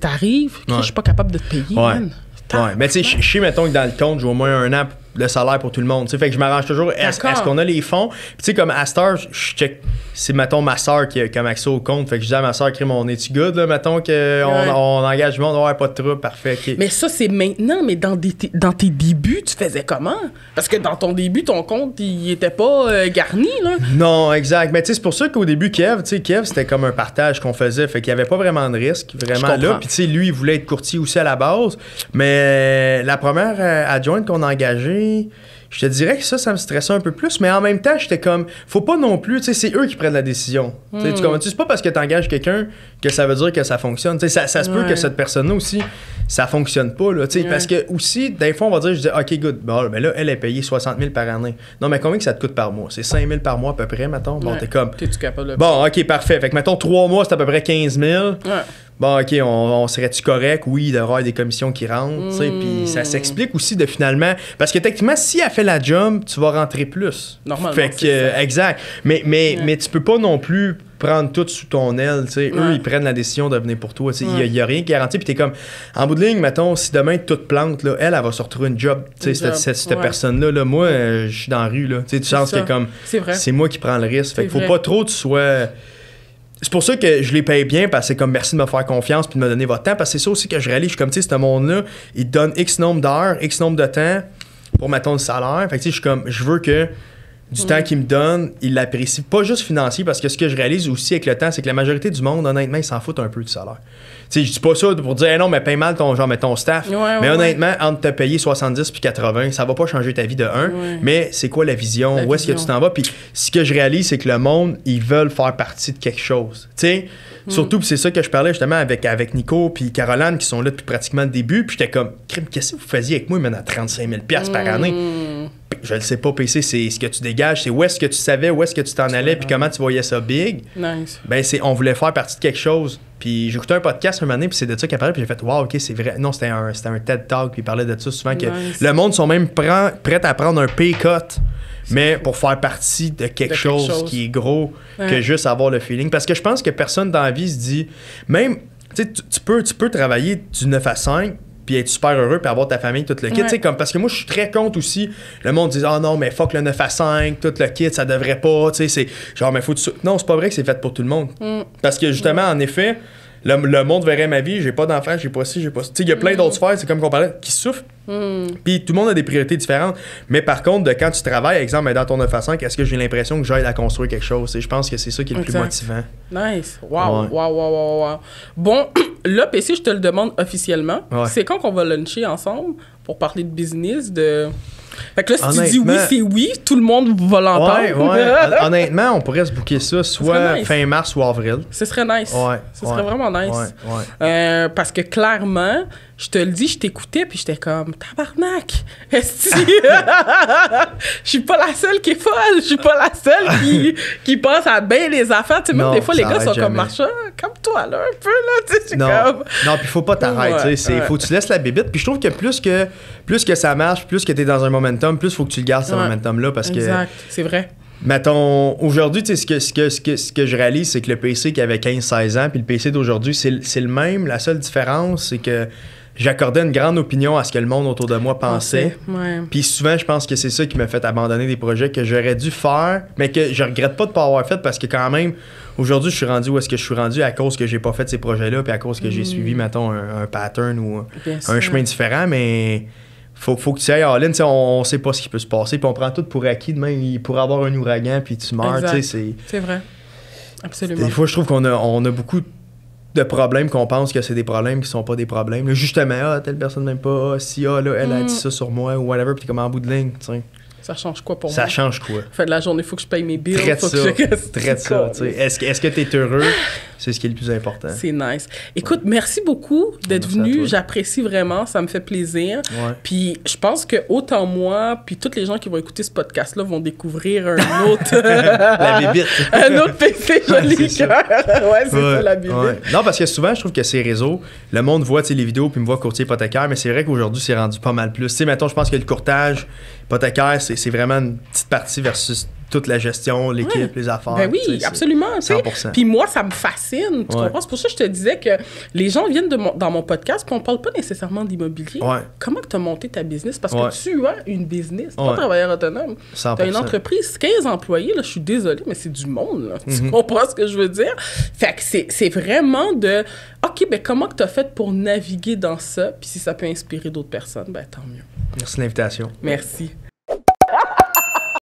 t'arrivent, je suis pas capable de te payer. Ouais. man. Ouais, mais tu sais, je sais, mettons que dans le compte, j'ai au moins un an le salaire pour tout le monde. tu sais. Fait que je m'arrange toujours. Est-ce qu'on a les fonds? Puis tu sais, comme à Star, je check. C'est, mettons, ma soeur qui a comme accès au compte. Fait que je dis à ma soeur, crime, on est-tu good, là? Mettons qu'on Ouais. on engage du monde. Ouais, pas de trouble, parfait. Mais ça, c'est maintenant, mais dans, des- dans tes débuts, tu faisais comment? Parce que dans ton début, ton compte, il était pas euh, garni, là. Non, exact. Mais tu sais, c'est pour ça qu'au début, Kev, tu sais, Kev, c'était comme un partage qu'on faisait. Fait qu'il n'y avait pas vraiment de risque, vraiment là. Puis tu sais, lui, il voulait être courtier aussi à la base. Mais la première euh, adjointe qu'on a engagée, gérer. Je te dirais que ça, ça me stressait un peu plus, mais en même temps, j'étais comme, faut pas non plus, tu sais, c'est eux qui prennent la décision. Tu sais, Tu Hmm. comprends-tu? C'est pas parce que tu engages quelqu'un que ça veut dire que ça fonctionne. Tu sais, ça, ça se peut Ouais. que cette personne-là aussi, ça fonctionne pas, là, tu sais, Ouais. parce que aussi, des fois, on va dire, je dis, OK, good, bon, ben là, elle est payée 60 000 par année. Non, mais combien que ça te coûte par mois? C'est 5 000 par mois à peu près, mettons. Bon, Ouais. t'es comme, T'es-tu capable de. bon, OK, parfait. Fait que, mettons, 3 mois, c'est à peu près 15 000. Ouais. Bon, OK, on, on serait-tu correct? Oui, il y avoir des commissions qui rentrent, tu sais, puis ça Mm. s'explique aussi de finalement... Parce que techniquement, si elle fait la job, tu vas rentrer plus. Normalement, Fait que, c'est euh, ça. exact. Mais, mais, Ouais. mais tu peux pas non plus prendre tout sous ton aile, tu sais. Eux, ils prennent la décision de venir pour toi, tu sais. Il y a- Ouais. il y a, rien qui est garanti, puis t'es comme... En bout de ligne, mettons, si demain, tout plante, là, elle, elle va se retrouver une job, tu sais, Une cette, job, cette- cette ouais. personne-là. Là, moi, euh, je suis dans la rue, là. Tu sais, tu C'est sens que comme... C'est moi qui prends le risque. Fait qu'il faut vrai. pas trop que tu sois. C'est pour ça que je les paye bien, parce que c'est comme merci de me faire confiance puis de me donner votre temps, parce que c'est ça aussi que je réalise. Je suis comme, tu sais, ce monde-là, il te donne X nombre d'heures, X nombre de temps pour, mettons, le salaire. Fait que, tu sais, je suis comme, je veux que du temps qu'il me donne, il l'apprécie. Pas juste financier, parce que ce que je réalise aussi avec le temps, c'est que la majorité du monde, honnêtement, ils s'en foutent un peu du salaire. Sais, je dis pas ça pour dire, non, mais paye mal ton, genre, mais ton staff. Ouais, mais ouais, honnêtement, entre te payer 70 puis 80, ça va pas changer ta vie de un. Ouais. Mais c'est quoi la vision? La Où est-ce que tu t'en vas? Puis ce que je réalise, c'est que le monde, ils veulent faire partie de quelque chose. Tu sais, Mm. surtout, c'est ça que je parlais justement avec, avec Nico puis Caroline qui sont là depuis pratiquement le début. Puis j'étais comme, Crime, qu'est-ce que vous faisiez avec moi, même à 35 000 piastres par année? Je le sais pas, PC, c'est ce que tu dégages, c'est où est-ce que tu savais, où est-ce que tu t'en allais, puis comment tu voyais ça big. Nice. Ben, c'est, on voulait faire partie de quelque chose. Puis j'écoutais un podcast un moment donné, puis c'est de ça qu'il parlait, puis j'ai fait, wow, ok, c'est vrai. Non, c'était un, c'était un TED Talk, puis il parlait de ça souvent, que Nice. le monde sont même prêts à prendre un pay cut, mais pour faire partie de quelque, quelque chose, chose. qui est gros que juste avoir le feeling. Parce que je pense que personne dans la vie se dit, même, tu sais, tu tu peux, tu peux travailler du 9 à 5, puis être super heureux, puis avoir ta famille, tout le kit. Ouais. Tu sais, comme, parce que moi, je suis très contre aussi. Le monde dit, ah non, mais fuck le 9 à 5, tout le kit, ça devrait pas. Tu sais, c'est genre, mais faut. tu- Non, c'est pas vrai que c'est fait pour tout le monde. Mm. Parce que justement, en effet, le, le monde verrait ma vie, j'ai pas d'enfant, j'ai pas ci, j'ai pas ça. Tu sais, il y a Mm. plein d'autres sphères, c'est comme qu'on parlait, qui souffrent. Hmm. Puis tout le monde a des priorités différentes. Mais par contre, de quand tu travailles, exemple, dans ton 9 à 5, est-ce que j'ai l'impression que j'aille à construire quelque chose? Et je pense que c'est ça qui est le plus Exact. motivant. Nice. Wow, Ouais. wow, wow, wow, wow. Bon, [CLEARS THROAT] là, PC, je te le demande officiellement. Ouais. C'est quand qu'on va luncher ensemble pour parler de business, de... Fait que là, si tu dis oui, c'est oui, tout le monde va l'entendre. Ouais, ouais. [LAUGHS] Hon- Honnêtement, on pourrait se booker ça soit nice. fin mars ou avril. Ce serait nice. Ouais. Ce serait vraiment nice. Ouais, ouais. Euh, parce que clairement, je te le dis, je t'écoutais, puis j'étais comme, tabarnak, [LAUGHS] est-ce Je suis pas la seule qui est folle, je suis pas la seule qui, [LAUGHS] qui pense à bien les affaires. Tu sais, même des fois, les gars sont comme, jamais. marcha, comme toi, là, un peu, là, tu sais, Non, comme... non puis faut pas t'arrêter. Ouais, c'est- ouais. Faut que tu laisses la bébite. Puis je trouve que plus que plus que ça marche, plus que tu es dans un momentum, plus faut que tu le gardes ce Ouais. momentum-là. Parce que, Exact, c'est vrai. mettons, aujourd'hui, tu sais, ce que, ce, que, ce, que, ce que je réalise, c'est que le PC qui avait 15-16 ans, puis le PC d'aujourd'hui, c'est le même. La seule différence, c'est que j'accordais une grande opinion à ce que le monde autour de moi pensait. Puis souvent, je pense que c'est ça qui m'a fait abandonner des projets que j'aurais dû faire, mais que je regrette pas de pas avoir fait parce que quand même, aujourd'hui, je suis rendu où est-ce que je suis rendu à cause que j'ai pas fait ces projets-là, puis à cause que j'ai suivi, mettons, un, un pattern ou Bien un sûr. chemin différent, mais faut, faut que tu ailles tu sais, on, on sait pas ce qui peut se passer, puis on prend tout pour acquis, demain, il pourrait avoir un ouragan, puis tu meurs, tu sais, c'est... C'est vrai. Absolument. Des fois, je trouve qu'on a, on a beaucoup de problèmes qu'on pense que c'est des problèmes qui sont pas des problèmes. Là, justement, ah, telle personne n'aime pas, ah, si, ah, là, elle a Mm. dit ça sur moi, ou whatever, puis comme en bout de ligne, tu sais. Ça change quoi pour Ça moi? change quoi? Fin de la journée, il faut que je paye mes bills. Traite faut ça. que je... Traite ça. Est-ce que est-ce que tu es heureux? C'est ce qui est le plus important. C'est nice. Écoute, merci beaucoup d'être venu. J'apprécie vraiment. Ça me fait plaisir. Ouais. Puis je pense que autant moi, puis toutes les gens qui vont écouter ce podcast-là vont découvrir un autre, [LAUGHS] La bébite. [LAUGHS] un autre PC joli ça. ouais, c'est ça la bébite. Non, parce que souvent, je trouve que ces réseaux, le monde voit les vidéos puis me voit courtier hypothécaire, mais c'est vrai qu'aujourd'hui, c'est rendu pas mal plus. Tu sais, mettons, je pense que le courtage hypothécaire, c'est vraiment une petite partie versus toute la gestion, l'équipe, Ouais. les affaires. Ben oui, absolument. tu sais. 100%. Puis moi, ça me fascine. Tu Ouais. comprends? C'est pour ça que je te disais que les gens viennent de mon- dans mon podcast puis on parle pas nécessairement d'immobilier. Ouais. Comment tu as monté ta business? Parce que tu as une business, tu pas Ouais. travailleur autonome. 100%. Tu as une entreprise, 15 employés, là, je suis désolée, mais c'est du monde. Là. Tu Mhm. comprends ce que je veux dire? Fait que c'est c'est vraiment de, OK, ben comment tu as fait pour naviguer dans ça? Puis si ça peut inspirer d'autres personnes, ben tant mieux. Merci de l'invitation. Merci.